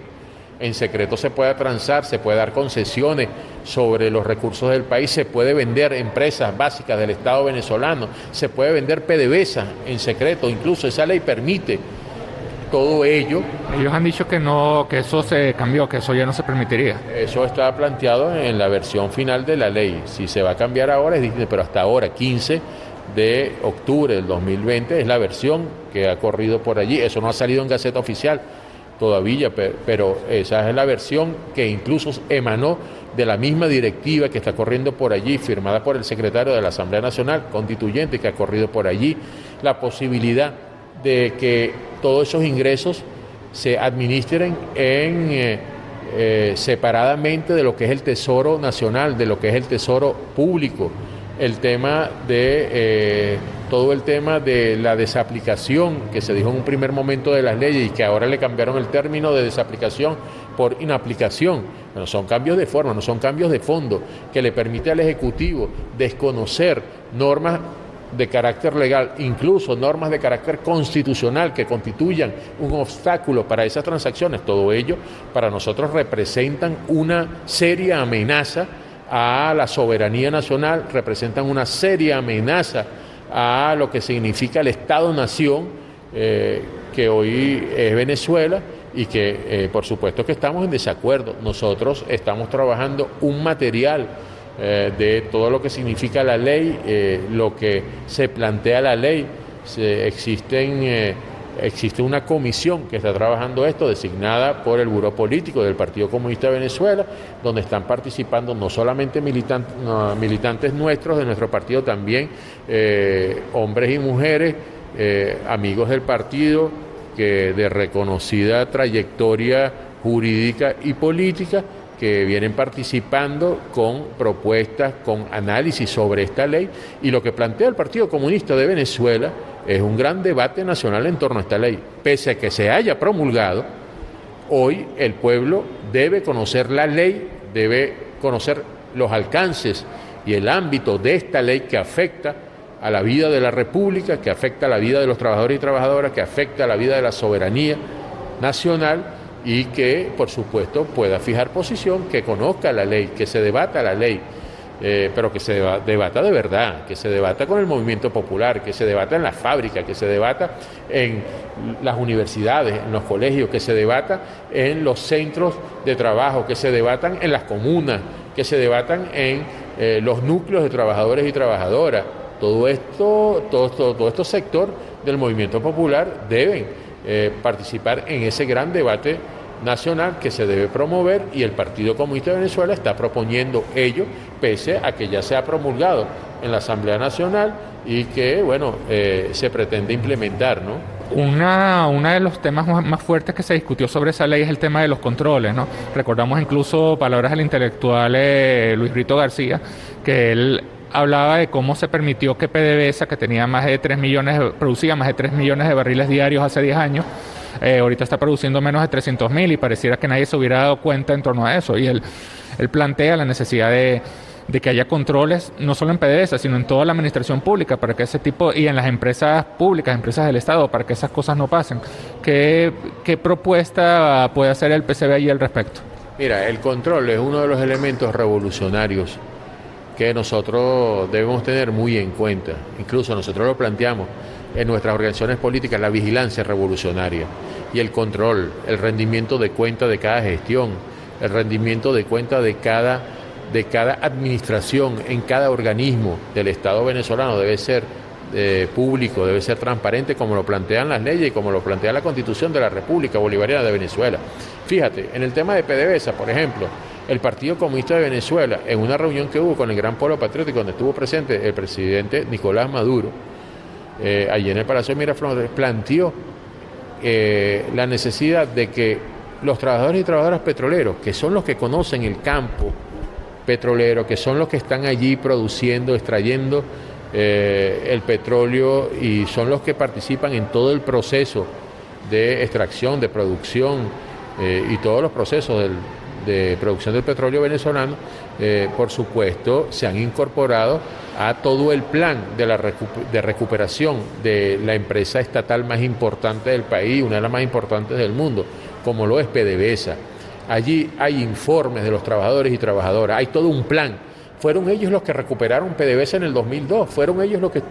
En secreto se puede transar, se puede dar concesiones sobre los recursos del país, se puede vender empresas básicas del Estado venezolano, se puede vender PDVSA en secreto, incluso esa ley permite todo ello. Ellos han dicho que no, que eso se cambió, que eso ya no se permitiría. Eso está planteado en la versión final de la ley. Si se va a cambiar ahora, es pero hasta ahora, 15 de octubre del 2020 es la versión que ha corrido por allí. Eso no ha salido en Gaceta Oficial todavía, pero esa es la versión que incluso emanó de la misma directiva que está corriendo por allí, firmada por el secretario de la Asamblea Nacional Constituyente que ha corrido por allí, la posibilidad de que todos esos ingresos se administren en, eh, eh, separadamente de lo que es el Tesoro Nacional, de lo que es el Tesoro Público el tema de eh, todo el tema de la desaplicación que se dijo en un primer momento de las leyes y que ahora le cambiaron el término de desaplicación por inaplicación. No son cambios de forma, no son cambios de fondo que le permite al Ejecutivo desconocer normas de carácter legal, incluso normas de carácter constitucional que constituyan un obstáculo para esas transacciones, todo ello para nosotros representan una seria amenaza a la soberanía nacional, representan una seria amenaza a lo que significa el Estado-nación eh, que hoy es Venezuela y que eh, por supuesto que estamos en desacuerdo. Nosotros estamos trabajando un material eh, de todo lo que significa la ley, lo que se plantea la ley. existen, eh, existe una comisión que está trabajando esto, designada por el Buró Político del Partido Comunista de Venezuela, donde están participando no solamente militantes, nuestros de nuestro partido, también hombres y mujeres, amigos del partido, que de reconocida trayectoria jurídica y política, que vienen participando con propuestas, con análisis sobre esta ley. Y lo que plantea el Partido Comunista de Venezuela es un gran debate nacional en torno a esta ley. Pese a que se haya promulgado, hoy el pueblo debe conocer la ley, debe conocer los alcances y el ámbito de esta ley que afecta a la vida de la República, que afecta a la vida de los trabajadores y trabajadoras, que afecta a la vida de la soberanía nacional y que, por supuesto, pueda fijar posición, que conozca la ley, que se debata la ley, eh, pero que se debata de verdad, que se debata con el movimiento popular, que se debata en las fábricas, que se debata en las universidades, en los colegios, que se debata en los centros de trabajo, que se debatan en las comunas, que se debatan en eh, los núcleos de trabajadores y trabajadoras. Todo esto, todo, todo, todo este sector del movimiento popular deben eh, participar en ese gran debate nacional que se debe promover y el Partido Comunista de Venezuela está proponiendo ello, pese a que ya se ha promulgado en la Asamblea Nacional y que, bueno, eh, se pretende implementar, ¿no? Una, uno de los temas más fuertes que se discutió sobre esa ley es el tema de los controles, ¿no? Recordamos incluso palabras del intelectual eh, Luis Rito García, que él hablaba de cómo se permitió que PDVSA, que tenía más de 3 millones, producía más de 3 millones de barriles diarios hace 10 años, eh, ahorita está produciendo menos de 300 mil y pareciera que nadie se hubiera dado cuenta en torno a eso. Y él, plantea la necesidad de, que haya controles, no solo en PDVSA, sino en toda la administración pública, para que ese tipo, y en las empresas públicas, empresas del Estado, para que esas cosas no pasen. ¿Qué, qué propuesta puede hacer el PCB ahí al respecto? Mira, el control es uno de los elementos revolucionarios que nosotros debemos tener muy en cuenta. Incluso nosotros lo planteamos en nuestras organizaciones políticas, la vigilancia revolucionaria y el control, el rendimiento de cuenta de cada gestión, el rendimiento de cuenta de cada, de cada administración en cada organismo del Estado venezolano debe ser eh, público, debe ser transparente como lo plantean las leyes y como lo plantea la Constitución de la República Bolivariana de Venezuela. Fíjate, en el tema de PDVSA, por ejemplo, el Partido Comunista de Venezuela, en una reunión que hubo con el Gran Pueblo Patriótico, donde estuvo presente el presidente Nicolás Maduro, eh, allí en el Palacio de Miraflores, planteó eh, la necesidad de que los trabajadores y trabajadoras petroleros, que son los que conocen el campo petrolero, que son los que están allí produciendo, extrayendo eh, el petróleo y son los que participan en todo el proceso de extracción, de producción y todos los procesos de producción del petróleo venezolano, por supuesto, se han incorporado a todo el plan de, la de recuperación de la empresa estatal más importante del país, una de las más importantes del mundo, como lo es PDVSA. Allí hay informes de los trabajadores y trabajadoras, hay todo un plan fueron ellos los que recuperaron PDVSA en el 2002, fueron ellos los que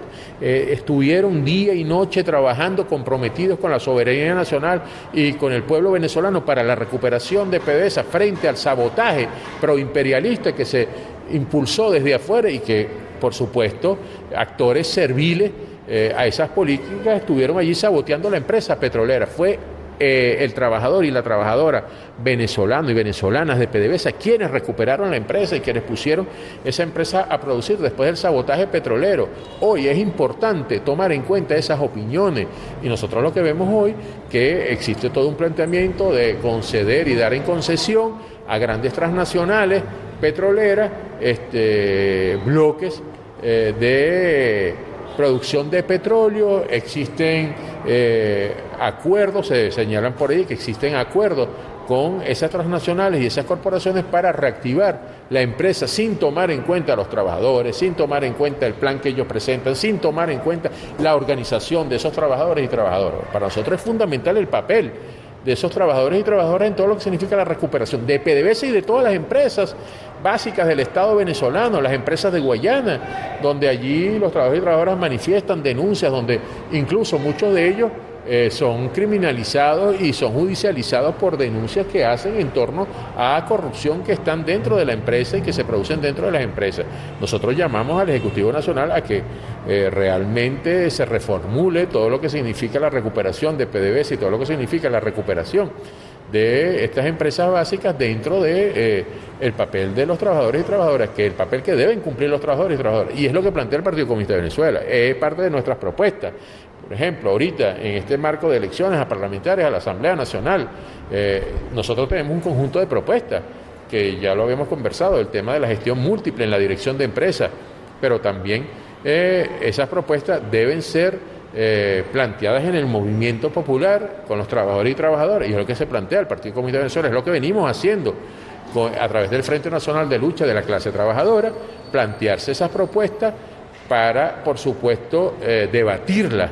eh, estuvieron día y noche trabajando comprometidos con la soberanía nacional y con el pueblo venezolano para la recuperación de PDVSA frente al sabotaje proimperialista que se impulsó desde afuera y que, por supuesto, actores serviles eh, a esas políticas estuvieron allí saboteando la empresa petrolera. Fue eh, el trabajador y la trabajadora venezolano y venezolanas de PDVSA, quienes recuperaron la empresa y quienes pusieron esa empresa a producir después del sabotaje petrolero. Hoy es importante tomar en cuenta esas opiniones y nosotros lo que vemos hoy que existe todo un planteamiento de conceder y dar en concesión a grandes transnacionales petroleras este, bloques eh, de producción de petróleo, existen eh, acuerdos, se señalan por ahí que existen acuerdos con esas transnacionales y esas corporaciones para reactivar la empresa sin tomar en cuenta a los trabajadores, sin tomar en cuenta el plan que ellos presentan, sin tomar en cuenta la organización de esos trabajadores y trabajadoras. Para nosotros es fundamental el papel de esos trabajadores y trabajadoras en todo lo que significa la recuperación de PDVSA y de todas las empresas básicas del Estado venezolano, las empresas de Guayana, donde allí los trabajadores y trabajadoras manifiestan denuncias, donde incluso muchos de ellos eh, son criminalizados y son judicializados por denuncias que hacen en torno a corrupción que están dentro de la empresa y que se producen dentro de las empresas. Nosotros llamamos al Ejecutivo Nacional a que eh, realmente se reformule todo lo que significa la recuperación de PDVSA y todo lo que significa la recuperación de estas empresas básicas dentro de eh, el papel de los trabajadores y trabajadoras, que es el papel que deben cumplir los trabajadores y trabajadoras. Y es lo que plantea el Partido Comunista de Venezuela, es parte de nuestras propuestas. Por ejemplo, ahorita en este marco de elecciones a parlamentarias, a la Asamblea Nacional, eh, nosotros tenemos un conjunto de propuestas que ya lo habíamos conversado, el tema de la gestión múltiple en la dirección de empresas, pero también eh, esas propuestas deben ser eh, planteadas en el movimiento popular con los trabajadores y trabajadoras, y es lo que se plantea el Partido Comunista de Venezuela, es lo que venimos haciendo a través del Frente Nacional de Lucha de la Clase Trabajadora, plantearse esas propuestas para, por supuesto, debatirlas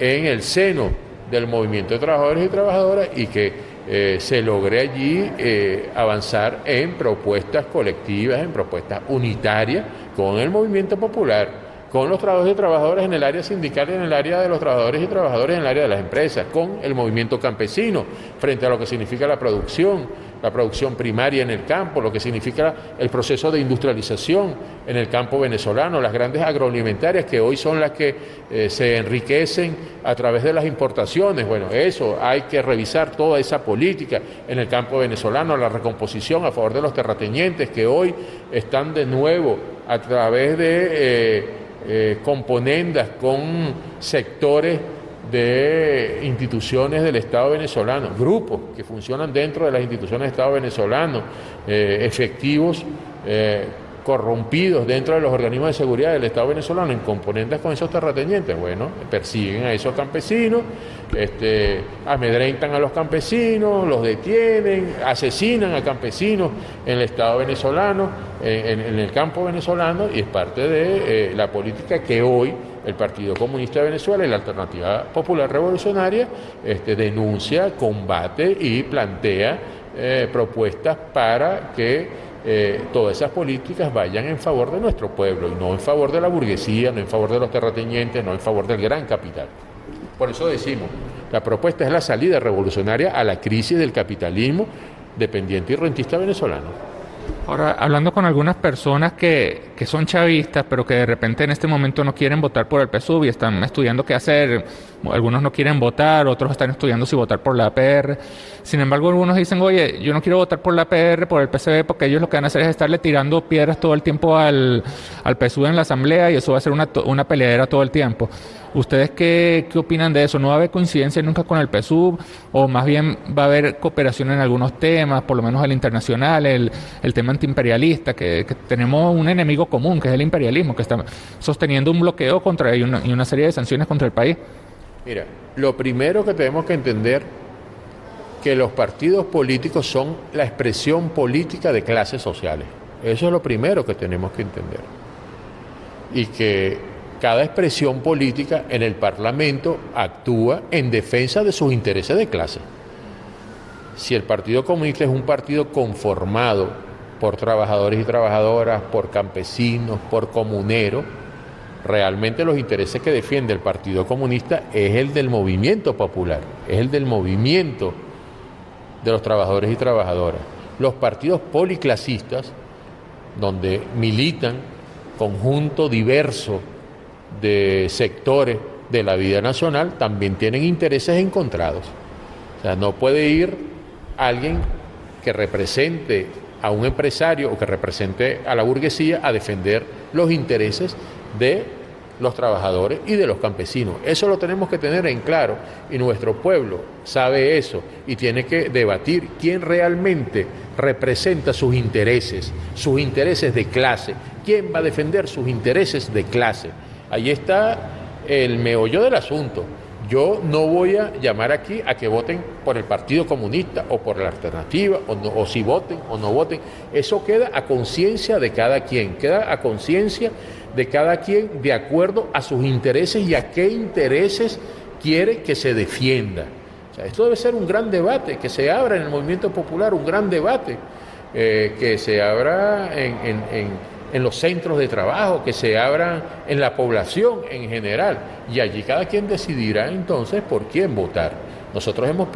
en el seno del movimiento de trabajadores y trabajadoras y que eh, se logre allí eh, avanzar en propuestas colectivas, en propuestas unitarias con el movimiento popular con los trabajadores y trabajadoras en el área sindical y en el área de los trabajadores y trabajadores en el área de las empresas, con el movimiento campesino frente a lo que significa la producción, la producción primaria en el campo, lo que significa el proceso de industrialización en el campo venezolano, las grandes agroalimentarias que hoy son las que eh, se enriquecen a través de las importaciones. Bueno, eso hay que revisar toda esa política en el campo venezolano, la recomposición a favor de los terratenientes que hoy están de nuevo a través de eh, eh, componendas con sectores de instituciones del Estado venezolano, grupos que funcionan dentro de las instituciones del Estado venezolano, eh, efectivos eh, corrompidos dentro de los organismos de seguridad del Estado venezolano en componentes con esos terratenientes. Bueno, persiguen a esos campesinos, este, amedrentan a los campesinos, los detienen, asesinan a campesinos en el Estado venezolano, en, el campo venezolano, y es parte de eh, la política que hoy el Partido Comunista de Venezuela y la Alternativa Popular Revolucionaria este, denuncia, combate y plantea eh, propuestas para que eh, todas esas políticas vayan en favor de nuestro pueblo y no en favor de la burguesía, no en favor de los terratenientes, no en favor del gran capital. Por eso decimos, la propuesta es la salida revolucionaria a la crisis del capitalismo dependiente y rentista venezolano. Ahora, hablando con algunas personas que, que, son chavistas, pero que de repente en este momento no quieren votar por el PSUV y están estudiando qué hacer, algunos no quieren votar, otros están estudiando si votar por la APR. Sin embargo, algunos dicen, oye, yo no quiero votar por la APR, por el PCB, porque ellos lo que van a hacer es estarle tirando piedras todo el tiempo al, al PSUV en la Asamblea y eso va a ser una, una peleadera todo el tiempo. ¿Ustedes qué, qué, opinan de eso? ¿No va a haber coincidencia nunca con el PSUV? ¿O más bien va a haber cooperación en algunos temas, por lo menos el internacional, el, el tema antiimperialista, que, que, tenemos un enemigo común, que es el imperialismo, que está sosteniendo un bloqueo contra y una, y una serie de sanciones contra el país? Mira, lo primero que tenemos que entender que los partidos políticos son la expresión política de clases sociales. Eso es lo primero que tenemos que entender. Y que cada expresión política en el Parlamento actúa en defensa de sus intereses de clase. Si el Partido Comunista es un partido conformado por trabajadores y trabajadoras, por campesinos, por comuneros, realmente los intereses que defiende el Partido Comunista es el del movimiento popular, es el del movimiento de los trabajadores y trabajadoras. Los partidos policlasistas, donde militan conjunto diverso de sectores de la vida nacional también tienen intereses encontrados. O sea, no puede ir alguien que represente a un empresario o que represente a la burguesía a defender los intereses de los trabajadores y de los campesinos. Eso lo tenemos que tener en claro y nuestro pueblo sabe eso y tiene que debatir quién realmente representa sus intereses, sus intereses de clase, quién va a defender sus intereses de clase. Ahí está el meollo del asunto. Yo no voy a llamar aquí a que voten por el Partido Comunista o por la alternativa, o, o si voten o no voten. Eso queda a conciencia de cada quien, queda a conciencia de cada quien de acuerdo a sus intereses y a qué intereses quiere que se defienda. esto debe ser un gran debate, que se abra en el movimiento popular, un gran debate, eh, que se abra en, los centros de trabajo, que se abra en la población en general. Y allí cada quien decidirá entonces por quién votar. Nosotros hemos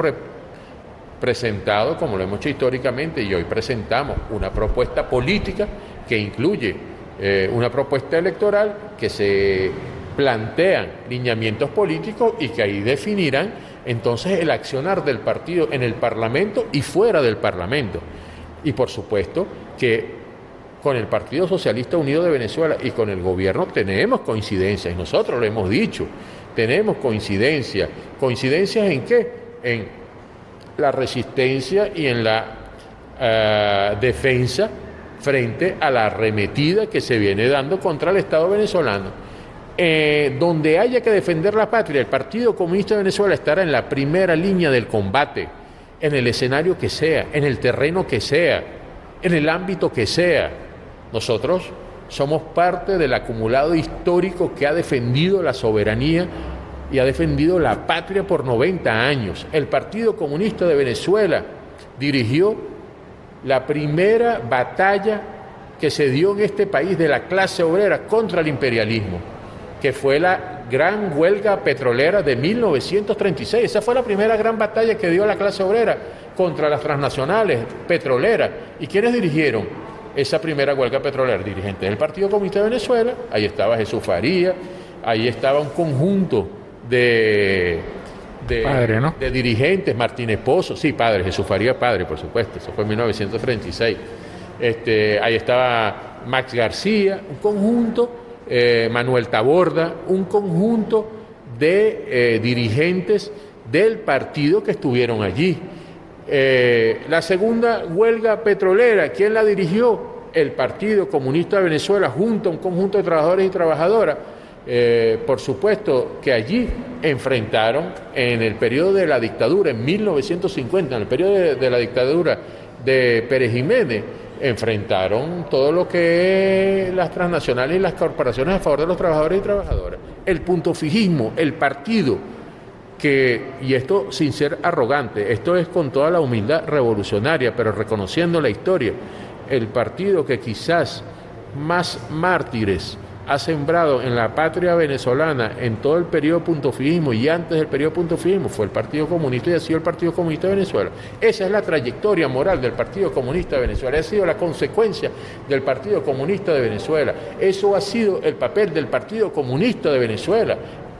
presentado, como lo hemos hecho históricamente, y hoy presentamos una propuesta política que incluye eh, una propuesta electoral que se plantean lineamientos políticos y que ahí definirán entonces el accionar del partido en el Parlamento y fuera del Parlamento. Y por supuesto que con el Partido Socialista Unido de Venezuela y con el gobierno tenemos coincidencias, y nosotros lo hemos dicho, tenemos coincidencias. ¿Coincidencias en qué? En la resistencia y en la eh, defensa frente a la arremetida que se viene dando contra el Estado venezolano. Eh, donde haya que defender la patria, el Partido Comunista de Venezuela estará en la primera línea del combate, en el escenario que sea, en el terreno que sea, en el ámbito que sea. Nosotros somos parte del acumulado histórico que ha defendido la soberanía y ha defendido la patria por 90 años. El Partido Comunista de Venezuela dirigió la primera batalla que se dio en este país de la clase obrera contra el imperialismo, que fue la gran huelga petrolera de 1936. Esa fue la primera gran batalla que dio la clase obrera contra las transnacionales petroleras. ¿Y quiénes dirigieron esa primera huelga petrolera? Dirigentes del Partido Comunista de Venezuela, ahí estaba Jesús Faría, ahí estaba un conjunto de de, dirigentes, Martínez Pozo, sí, padre, Jesús Faría padre, por supuesto, eso fue en 1936. Este, ahí estaba Max García, un conjunto, eh, Manuel Taborda, un conjunto de eh, dirigentes del partido que estuvieron allí. Eh, la segunda huelga petrolera, ¿quién la dirigió? El Partido Comunista de Venezuela junto a un conjunto de trabajadores y trabajadoras eh, por supuesto que allí enfrentaron en el periodo de la dictadura, en 1950, en el periodo de, la dictadura de Pérez Jiménez, enfrentaron todo lo que las transnacionales y las corporaciones a favor de los trabajadores y trabajadoras. El punto fijismo, el partido que, y esto sin ser arrogante, esto es con toda la humildad revolucionaria, pero reconociendo la historia, el partido que quizás más mártires ha sembrado en la patria venezolana en todo el periodo puntofismo y antes del periodo puntofismo fue el Partido Comunista y ha sido el Partido Comunista de Venezuela. Esa es la trayectoria moral del Partido Comunista de Venezuela, ha sido la consecuencia del Partido Comunista de Venezuela. Eso ha sido el papel del Partido Comunista de Venezuela.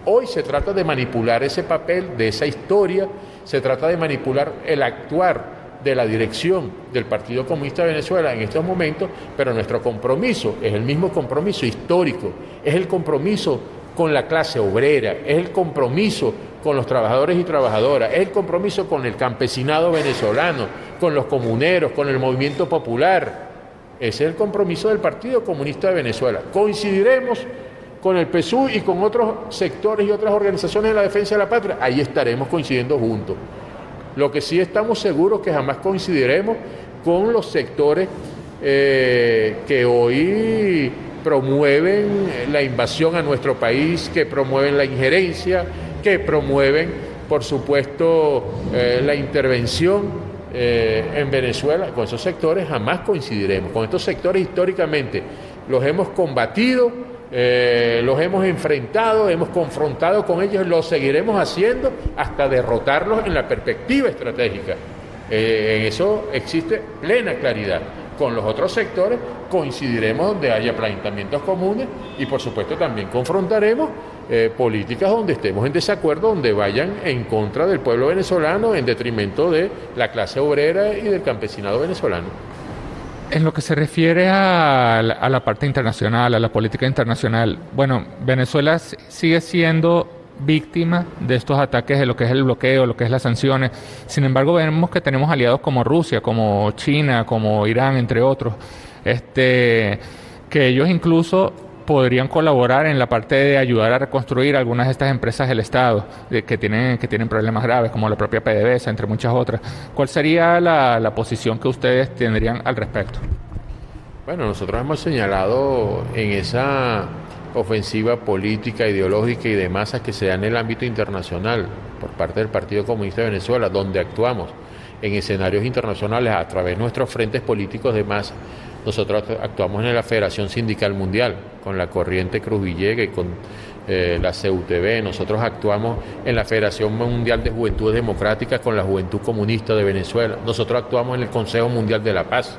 Hoy se trata de manipular ese papel, de esa historia, se trata de manipular el actuar de la dirección del Partido Comunista de Venezuela en estos momentos, pero nuestro compromiso es el mismo compromiso histórico, es el compromiso con la clase obrera, es el compromiso con los trabajadores y trabajadoras, es el compromiso con el campesinado venezolano, con los comuneros, con el movimiento popular. Ese es el compromiso del Partido Comunista de Venezuela. Coincidiremos con el PSU y con otros sectores y otras organizaciones de la defensa de la patria, ahí estaremos coincidiendo juntos. Lo que sí estamos seguros que jamás coincidiremos con los sectores eh, que hoy promueven la invasión a nuestro país, que promueven la injerencia, que promueven, por supuesto, eh, la intervención eh, en Venezuela. Con esos sectores jamás coincidiremos. Con estos sectores históricamente los hemos combatido eh, los hemos enfrentado, hemos confrontado con ellos, lo seguiremos haciendo hasta derrotarlos en la perspectiva estratégica. Eh, en eso existe plena claridad. Con los otros sectores coincidiremos donde haya planteamientos comunes y por supuesto también confrontaremos eh, políticas donde estemos en desacuerdo, donde vayan en contra del pueblo venezolano en detrimento de la clase obrera y del campesinado venezolano. En lo que se refiere a la, parte internacional, a la política internacional, bueno, Venezuela sigue siendo víctima de estos ataques de lo que es el bloqueo, lo que es las sanciones. Sin embargo, vemos que tenemos aliados como Rusia, como China, como Irán, entre otros, este, que ellos incluso podrían colaborar en la parte de ayudar a reconstruir algunas de estas empresas del Estado que, tienen, que tienen problemas graves, como la propia PDVSA, entre muchas otras. ¿Cuál sería la, la posición que ustedes tendrían al respecto? Bueno, nosotros hemos señalado en esa ofensiva política, ideológica y de masas que se da en el ámbito internacional por parte del Partido Comunista de Venezuela, donde actuamos en escenarios internacionales a través de nuestros frentes políticos de masa. Nosotros actuamos en la Federación Sindical Mundial, con la Corriente Cruz Villegas y con eh, la CUTV. Nosotros actuamos en la Federación Mundial de Juventudes Democráticas con la Juventud Comunista de Venezuela. Nosotros actuamos en el Consejo Mundial de la Paz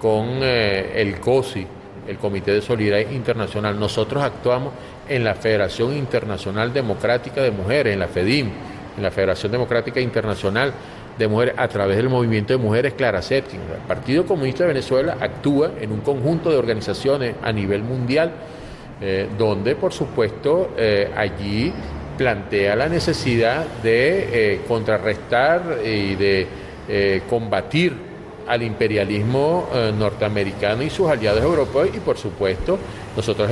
con eh, el COSI, el Comité de Solidaridad Internacional. Nosotros actuamos en la Federación Internacional Democrática de Mujeres, en la FEDIM, en la Federación Democrática Internacional de Mujeres, a través del movimiento de mujeres Clara El Partido Comunista de Venezuela actúa en un conjunto de organizaciones a nivel mundial, eh, donde por supuesto eh, allí plantea la necesidad de eh, contrarrestar y de combatir al imperialismo eh, norteamericano y sus aliados europeos. Y por supuesto nosotros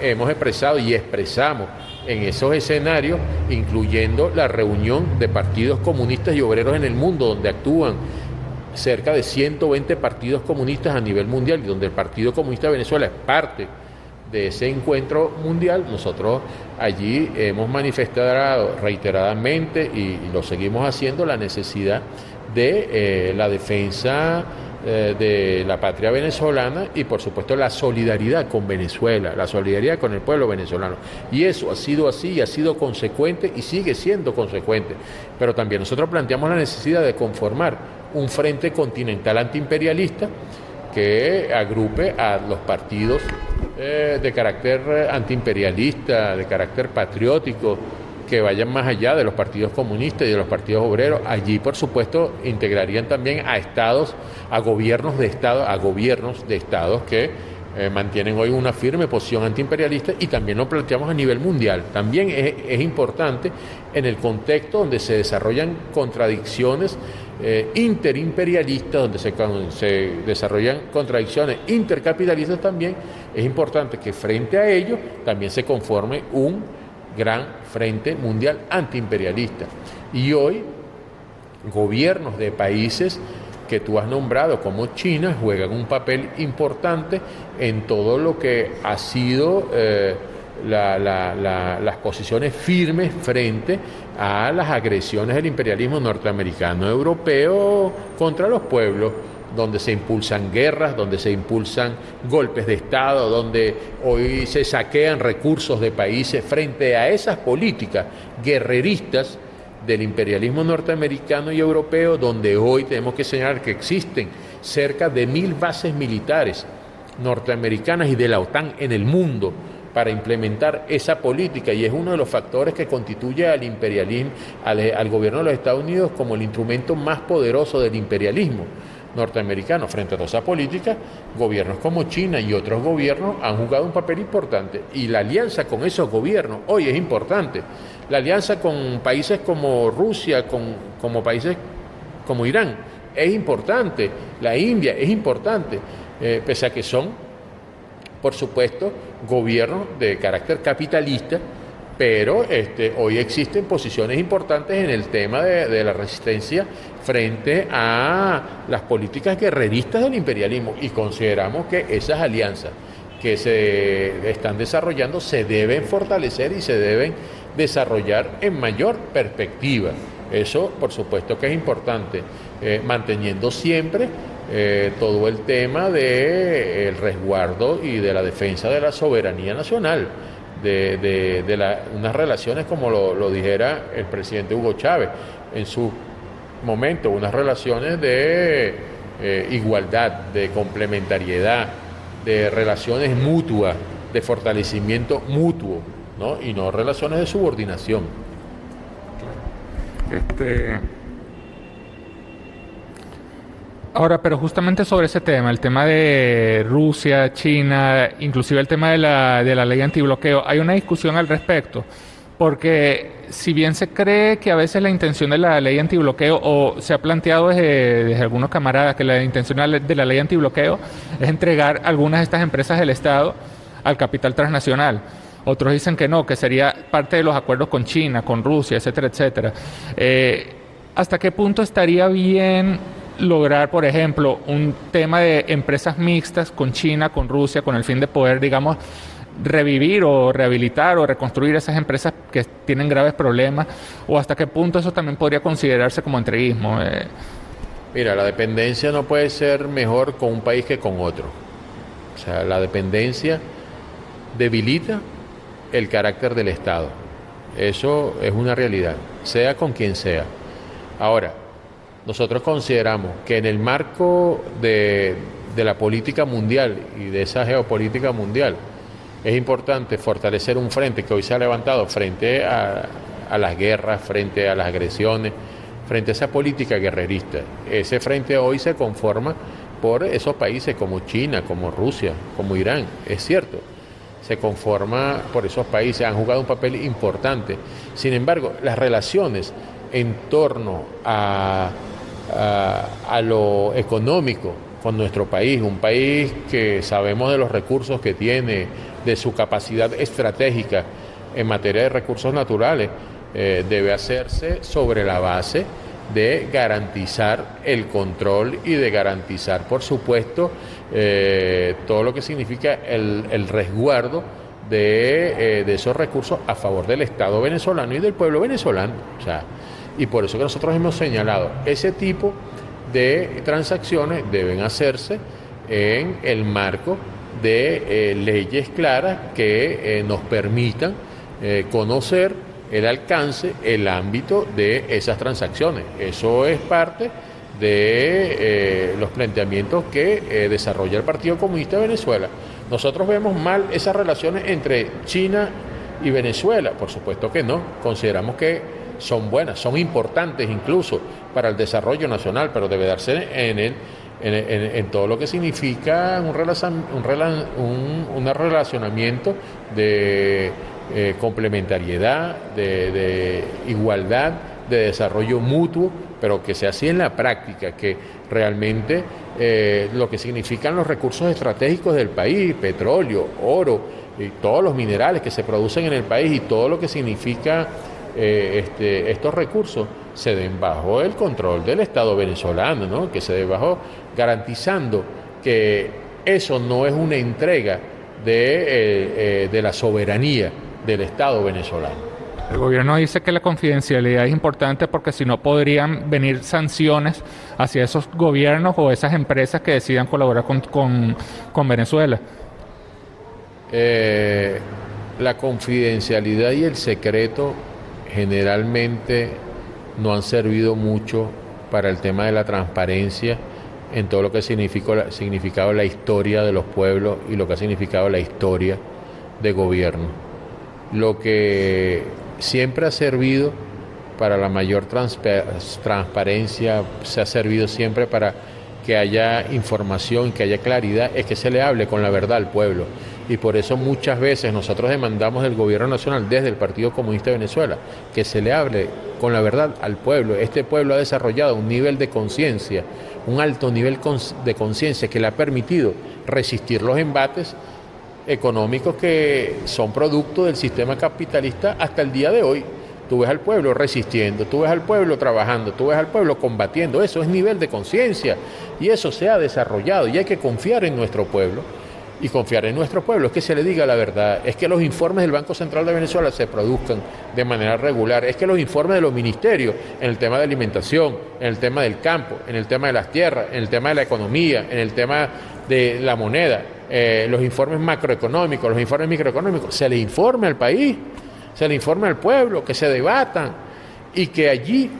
hemos expresado y expresamos en esos escenarios, incluyendo la reunión de partidos comunistas y obreros en el mundo, donde actúan cerca de 120 partidos comunistas a nivel mundial y donde el Partido Comunista de Venezuela es parte de ese encuentro mundial, nosotros allí hemos manifestado reiteradamente y, lo seguimos haciendo la necesidad de eh, la defensa eh, de la patria venezolana y por supuesto la solidaridad con Venezuela, la solidaridad con el pueblo venezolano. Y eso ha sido así, ha sido consecuente y sigue siendo consecuente. Pero también nosotros planteamos la necesidad de conformar un frente continental antiimperialista que agrupe a los partidos eh, de carácter antiimperialista, de carácter patriótico, que vayan más allá de los partidos comunistas y de los partidos obreros. Allí, por supuesto, integrarían también a estados, a gobiernos de estados, a gobiernos de estados que eh, mantienen hoy una firme posición antiimperialista y también lo planteamos a nivel mundial. También es, importante en el contexto donde se desarrollan contradicciones eh, interimperialistas, donde se, se desarrollan contradicciones intercapitalistas también, es importante que frente a ello también se conforme un gran frente mundial antiimperialista. Y hoy gobiernos de países que tú has nombrado como China juegan un papel importante en todo lo que ha sido eh, las posiciones firmes frente a las agresiones del imperialismo norteamericano europeo contra los pueblos donde se impulsan guerras, donde se impulsan golpes de Estado, donde hoy se saquean recursos de países frente a esas políticas guerreristas del imperialismo norteamericano y europeo, donde hoy tenemos que señalar que existen cerca de mil bases militares norteamericanas y de la OTAN en el mundo para implementar esa política. Y es uno de los factores que constituye al imperialismo, al, al gobierno de los Estados Unidos como el instrumento más poderoso del imperialismo norteamericano frente a toda esa política, gobiernos como China y otros gobiernos han jugado un papel importante y la alianza con esos gobiernos hoy es importante. La alianza con países como Rusia, con, como países como Irán, es importante. La India es importante, eh, pese a que son, por supuesto, gobiernos de carácter capitalista pero este, hoy existen posiciones importantes en el tema de, la resistencia frente a las políticas guerreristas del imperialismo y consideramos que esas alianzas que se están desarrollando se deben fortalecer y se deben desarrollar en mayor perspectiva. Eso, por supuesto, que es importante, eh, manteniendo siempre eh, todo el tema del resguardo y de la defensa de la soberanía nacional de, unas relaciones como lo, dijera el presidente Hugo Chávez en su momento, unas relaciones de eh, igualdad, de complementariedad, de relaciones mutuas, de fortalecimiento mutuo, ¿no? y no relaciones de subordinación. Este, Ahora, pero justamente sobre ese tema, el tema de Rusia, China, inclusive el tema de la, de la ley antibloqueo, hay una discusión al respecto, porque si bien se cree que a veces la intención de la ley antibloqueo, o se ha planteado desde, algunos camaradas que la intención de la ley antibloqueo es entregar algunas de estas empresas del Estado al capital transnacional. Otros dicen que no, que sería parte de los acuerdos con China, con Rusia, etcétera, etcétera. Eh, ¿Hasta qué punto estaría bien lograr, por ejemplo, un tema de empresas mixtas con China, con Rusia, con el fin de poder, digamos, revivir o rehabilitar o reconstruir esas empresas que tienen graves problemas? ¿O hasta qué punto eso también podría considerarse como entreguismo? Eh, Mira, la dependencia no puede ser mejor con un país que con otro. O sea, la dependencia debilita el carácter del Estado. Eso es una realidad, sea con quien sea. Ahora, nosotros consideramos que en el marco de, de la política mundial y de esa geopolítica mundial, es importante fortalecer un frente que hoy se ha levantado frente a, las guerras, frente a las agresiones, frente a esa política guerrerista. Ese frente hoy se conforma por esos países como China, como Rusia, como Irán, es cierto. Se conforma por esos países, han jugado un papel importante. Sin embargo, las relaciones en torno a lo económico con nuestro país, un país que sabemos de los recursos que tiene, de su capacidad estratégica en materia de recursos naturales, eh, debe hacerse sobre la base de garantizar el control y de garantizar, por supuesto, eh, todo lo que significa el, el resguardo de, eh, de, esos recursos a favor del Estado venezolano y del pueblo venezolano. O sea, y por eso que nosotros hemos señalado, ese tipo de transacciones deben hacerse en el marco de eh, leyes claras que eh, nos permitan eh, conocer el alcance, el ámbito de esas transacciones. Eso es parte de los planteamientos que desarrolla el Partido Comunista de Venezuela. Nosotros vemos mal esas relaciones entre China y Venezuela, por supuesto que no, consideramos que son buenas, son importantes incluso para el desarrollo nacional, pero debe darse en el en, todo lo que significa un, un, un relacionamiento de eh, complementariedad, de, de, igualdad, de desarrollo mutuo, pero que sea así en la práctica, que realmente eh, lo que significan los recursos estratégicos del país, petróleo, oro, y todos los minerales que se producen en el país y todo lo que significa eh, este, estos recursos se den bajo el control del Estado venezolano, ¿no? que se den bajo garantizando que eso no es una entrega de, eh, eh, de la soberanía del Estado venezolano. El gobierno dice que la confidencialidad es importante porque si no podrían venir sanciones hacia esos gobiernos o esas empresas que decidan colaborar con, con, con Venezuela. Eh, la confidencialidad y el secreto generalmente no han servido mucho para el tema de la transparencia en todo lo que ha significado la historia de los pueblos y lo que ha significado la historia de gobierno. Lo que siempre ha servido para la mayor transparencia, se ha servido siempre para que haya información, que haya claridad, es que se le hable con la verdad al pueblo. Y por eso muchas veces nosotros demandamos del gobierno nacional, desde el Partido Comunista de Venezuela, que se le hable con la verdad al pueblo. Este pueblo ha desarrollado un nivel de conciencia, un alto nivel de conciencia que le ha permitido resistir los embates económicos que son producto del sistema capitalista hasta el día de hoy. Tú ves al pueblo resistiendo, tú ves al pueblo trabajando, tú ves al pueblo combatiendo. Eso es nivel de conciencia y eso se ha desarrollado y hay que confiar en nuestro pueblo y confiar en nuestro pueblo, es que se le diga la verdad, es que los informes del Banco Central de Venezuela se produzcan de manera regular, es que los informes de los ministerios en el tema de alimentación, en el tema del campo, en el tema de las tierras, en el tema de la economía, en el tema de la moneda, eh, los informes macroeconómicos, los informes microeconómicos, se le informe al país, se le informe al pueblo, que se debatan y que allí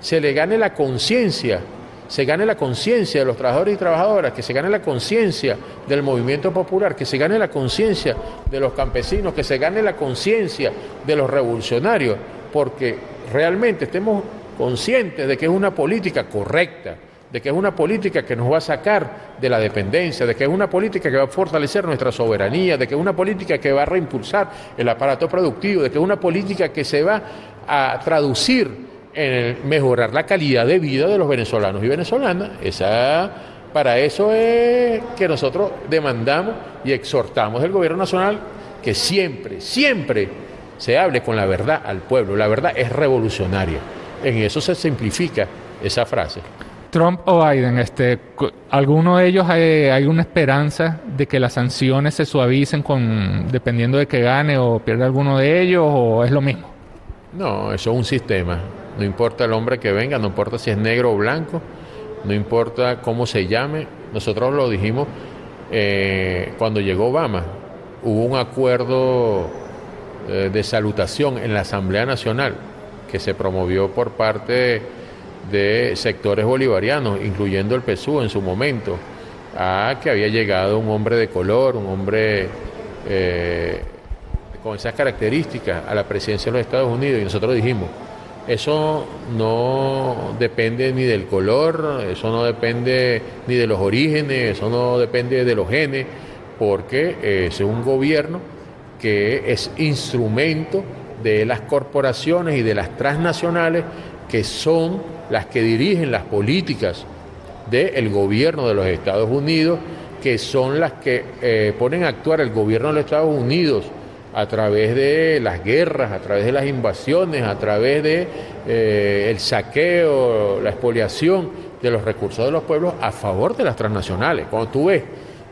se le gane la conciencia se gane la conciencia de los trabajadores y trabajadoras, que se gane la conciencia del movimiento popular, que se gane la conciencia de los campesinos, que se gane la conciencia de los revolucionarios, porque realmente estemos conscientes de que es una política correcta, de que es una política que nos va a sacar de la dependencia, de que es una política que va a fortalecer nuestra soberanía, de que es una política que va a reimpulsar el aparato productivo, de que es una política que se va a traducir en mejorar la calidad de vida de los venezolanos y venezolanas. Esa, para eso es que nosotros demandamos y exhortamos al gobierno nacional que siempre, siempre se hable con la verdad al pueblo. La verdad es revolucionaria. En eso se simplifica esa frase. Trump o Biden, este, ¿alguno de ellos hay, hay, una esperanza de que las sanciones se suavicen con, dependiendo de que gane o pierda alguno de ellos o es lo mismo? No, eso es un sistema. No importa el hombre que venga, no importa si es negro o blanco, no importa cómo se llame. Nosotros lo dijimos eh, cuando llegó Obama. Hubo un acuerdo eh, de salutación en la Asamblea Nacional que se promovió por parte de sectores bolivarianos, incluyendo el PSUV en su momento, a que había llegado un hombre de color, un hombre eh, con esas características a la presidencia de los Estados Unidos. Y nosotros dijimos, eso no depende ni del color, eso no depende ni de los orígenes, eso no depende de los genes, porque es un gobierno que es instrumento de las corporaciones y de las transnacionales que son las que dirigen las políticas del gobierno de los Estados Unidos, que son las que eh, ponen a actuar el gobierno de los Estados Unidos a través de las guerras, a través de las invasiones, a través de eh, el saqueo, la expoliación de los recursos de los pueblos a favor de las transnacionales. Cuando tú ves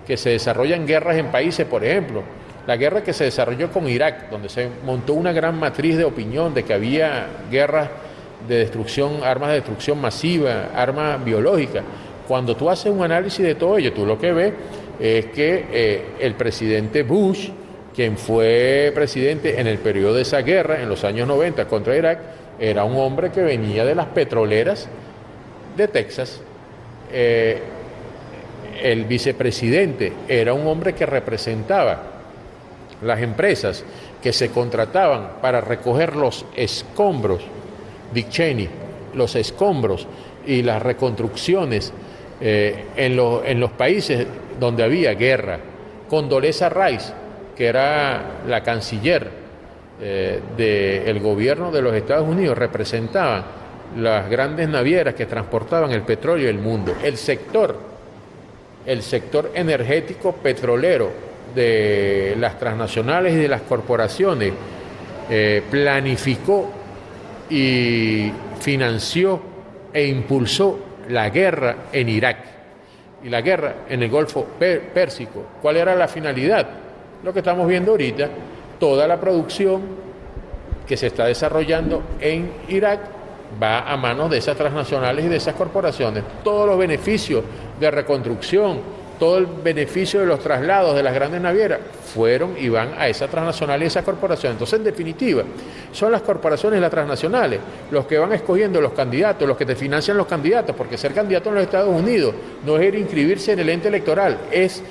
que se desarrollan guerras en países, por ejemplo, la guerra que se desarrolló con Irak, donde se montó una gran matriz de opinión de que había guerras de destrucción, armas de destrucción masiva, armas biológicas. Cuando tú haces un análisis de todo ello, tú lo que ves es que eh, el presidente Bush, quien fue presidente en el periodo de esa guerra, en los años 90 contra Irak, era un hombre que venía de las petroleras de Texas. Eh, el vicepresidente era un hombre que representaba las empresas que se contrataban para recoger los escombros, Dick Cheney, los escombros y las reconstrucciones eh, en, los países donde había guerra. Condoleza Rice, que era la canciller eh, del gobierno de los Estados Unidos, representaba las grandes navieras que transportaban el petróleo del mundo. El sector, el sector energético petrolero de las transnacionales y de las corporaciones eh, planificó y financió e impulsó la guerra en Irak y la guerra en el Golfo Pérsico. ¿Cuál era la finalidad? Lo que estamos viendo ahorita, toda la producción que se está desarrollando en Irak va a manos de esas transnacionales y de esas corporaciones. Todos los beneficios de reconstrucción, todo el beneficio de los traslados de las grandes navieras fueron y van a esa transnacional y esa corporación. Entonces, en definitiva, son las corporaciones y las transnacionales los que van escogiendo los candidatos, los que te financian los candidatos, porque ser candidato en los Estados Unidos no es ir a inscribirse en el ente electoral, es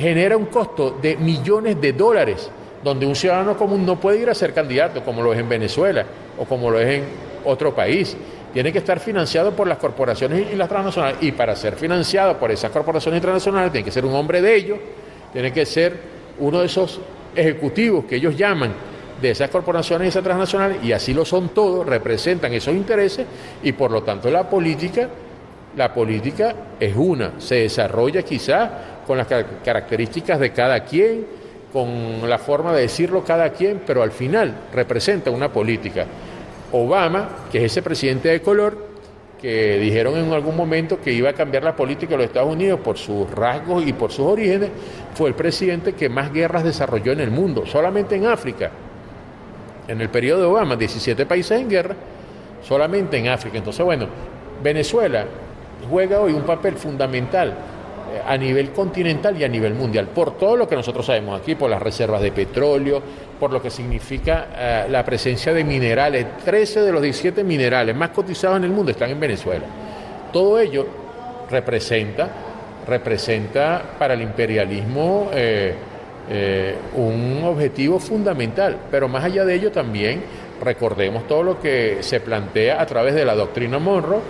genera un costo de millones de dólares, donde un ciudadano común no puede ir a ser candidato, como lo es en Venezuela o como lo es en otro país tiene que estar financiado por las corporaciones y las transnacionales. Y para ser financiado por esas corporaciones transnacionales, tiene que ser un hombre de ellos, tiene que ser uno de esos ejecutivos que ellos llaman de esas corporaciones y esas transnacionales, y así lo son todos, representan esos intereses, y por lo tanto la política, la política es una, se desarrolla quizás con las características de cada quien, con la forma de decirlo cada quien, pero al final representa una política. Obama, que es ese presidente de color, que dijeron en algún momento que iba a cambiar la política de los Estados Unidos por sus rasgos y por sus orígenes, fue el presidente que más guerras desarrolló en el mundo, solamente en África. En el periodo de Obama, 17 países en guerra, solamente en África. Entonces, bueno, Venezuela juega hoy un papel fundamental a nivel continental y a nivel mundial, por todo lo que nosotros sabemos aquí, por las reservas de petróleo, por lo que significa eh, la presencia de minerales. 13 de los 17 minerales más cotizados en el mundo están en Venezuela. Todo ello representa, representa para el imperialismo eh, eh, un objetivo fundamental, pero más allá de ello también recordemos todo lo que se plantea a través de la doctrina Monroe,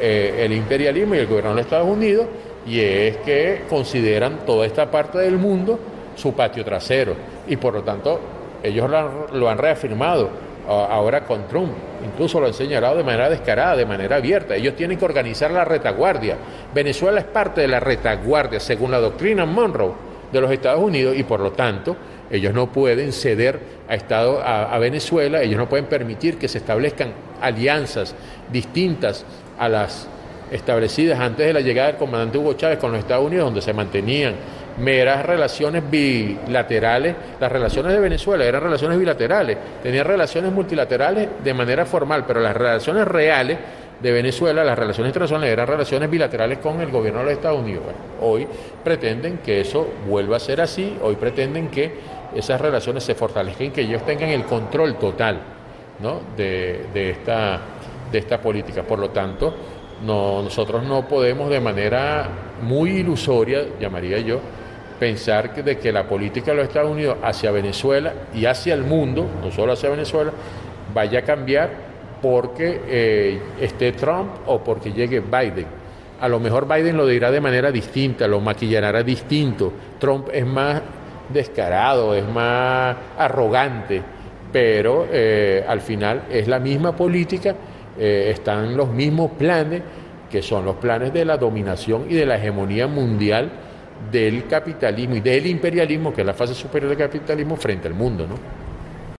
el imperialismo y el gobierno de los Estados Unidos, y es que consideran toda esta parte del mundo su patio trasero. Y por lo tanto ellos lo han, reafirmado ahora con Trump, incluso lo han señalado de manera descarada, de manera abierta. Ellos tienen que organizar la retaguardia. Venezuela es parte de la retaguardia, según la doctrina Monroe, de los Estados Unidos y por lo tanto ellos no pueden ceder a, Estado, a, Venezuela, ellos no pueden permitir que se establezcan alianzas distintas a las establecidas antes de la llegada del comandante Hugo Chávez con los Estados Unidos, donde se mantenían meras relaciones bilaterales. Las relaciones de Venezuela eran relaciones bilaterales, tenían relaciones multilaterales de manera formal, pero las relaciones reales de Venezuela, las relaciones internacionales eran relaciones bilaterales con el gobierno de los Estados Unidos. hoy pretenden que eso vuelva a ser así, hoy pretenden que esas relaciones se fortalezcan, que ellos tengan el control total ¿no? de, esta, de esta política. Por lo tanto, no, nosotros no podemos de manera muy ilusoria, llamaría yo, pensar que, de que la política de los Estados Unidos hacia Venezuela y hacia el mundo, no solo hacia Venezuela, vaya a cambiar porque eh, esté Trump o porque llegue Biden. A lo mejor Biden lo dirá de manera distinta, lo maquillará distinto. Trump es más descarado, es más arrogante, pero eh, al final es la misma política, eh, están los mismos planes, que son los planes de la dominación y de la hegemonía mundial del capitalismo y del imperialismo, que es la fase superior del capitalismo, frente al mundo, ¿no?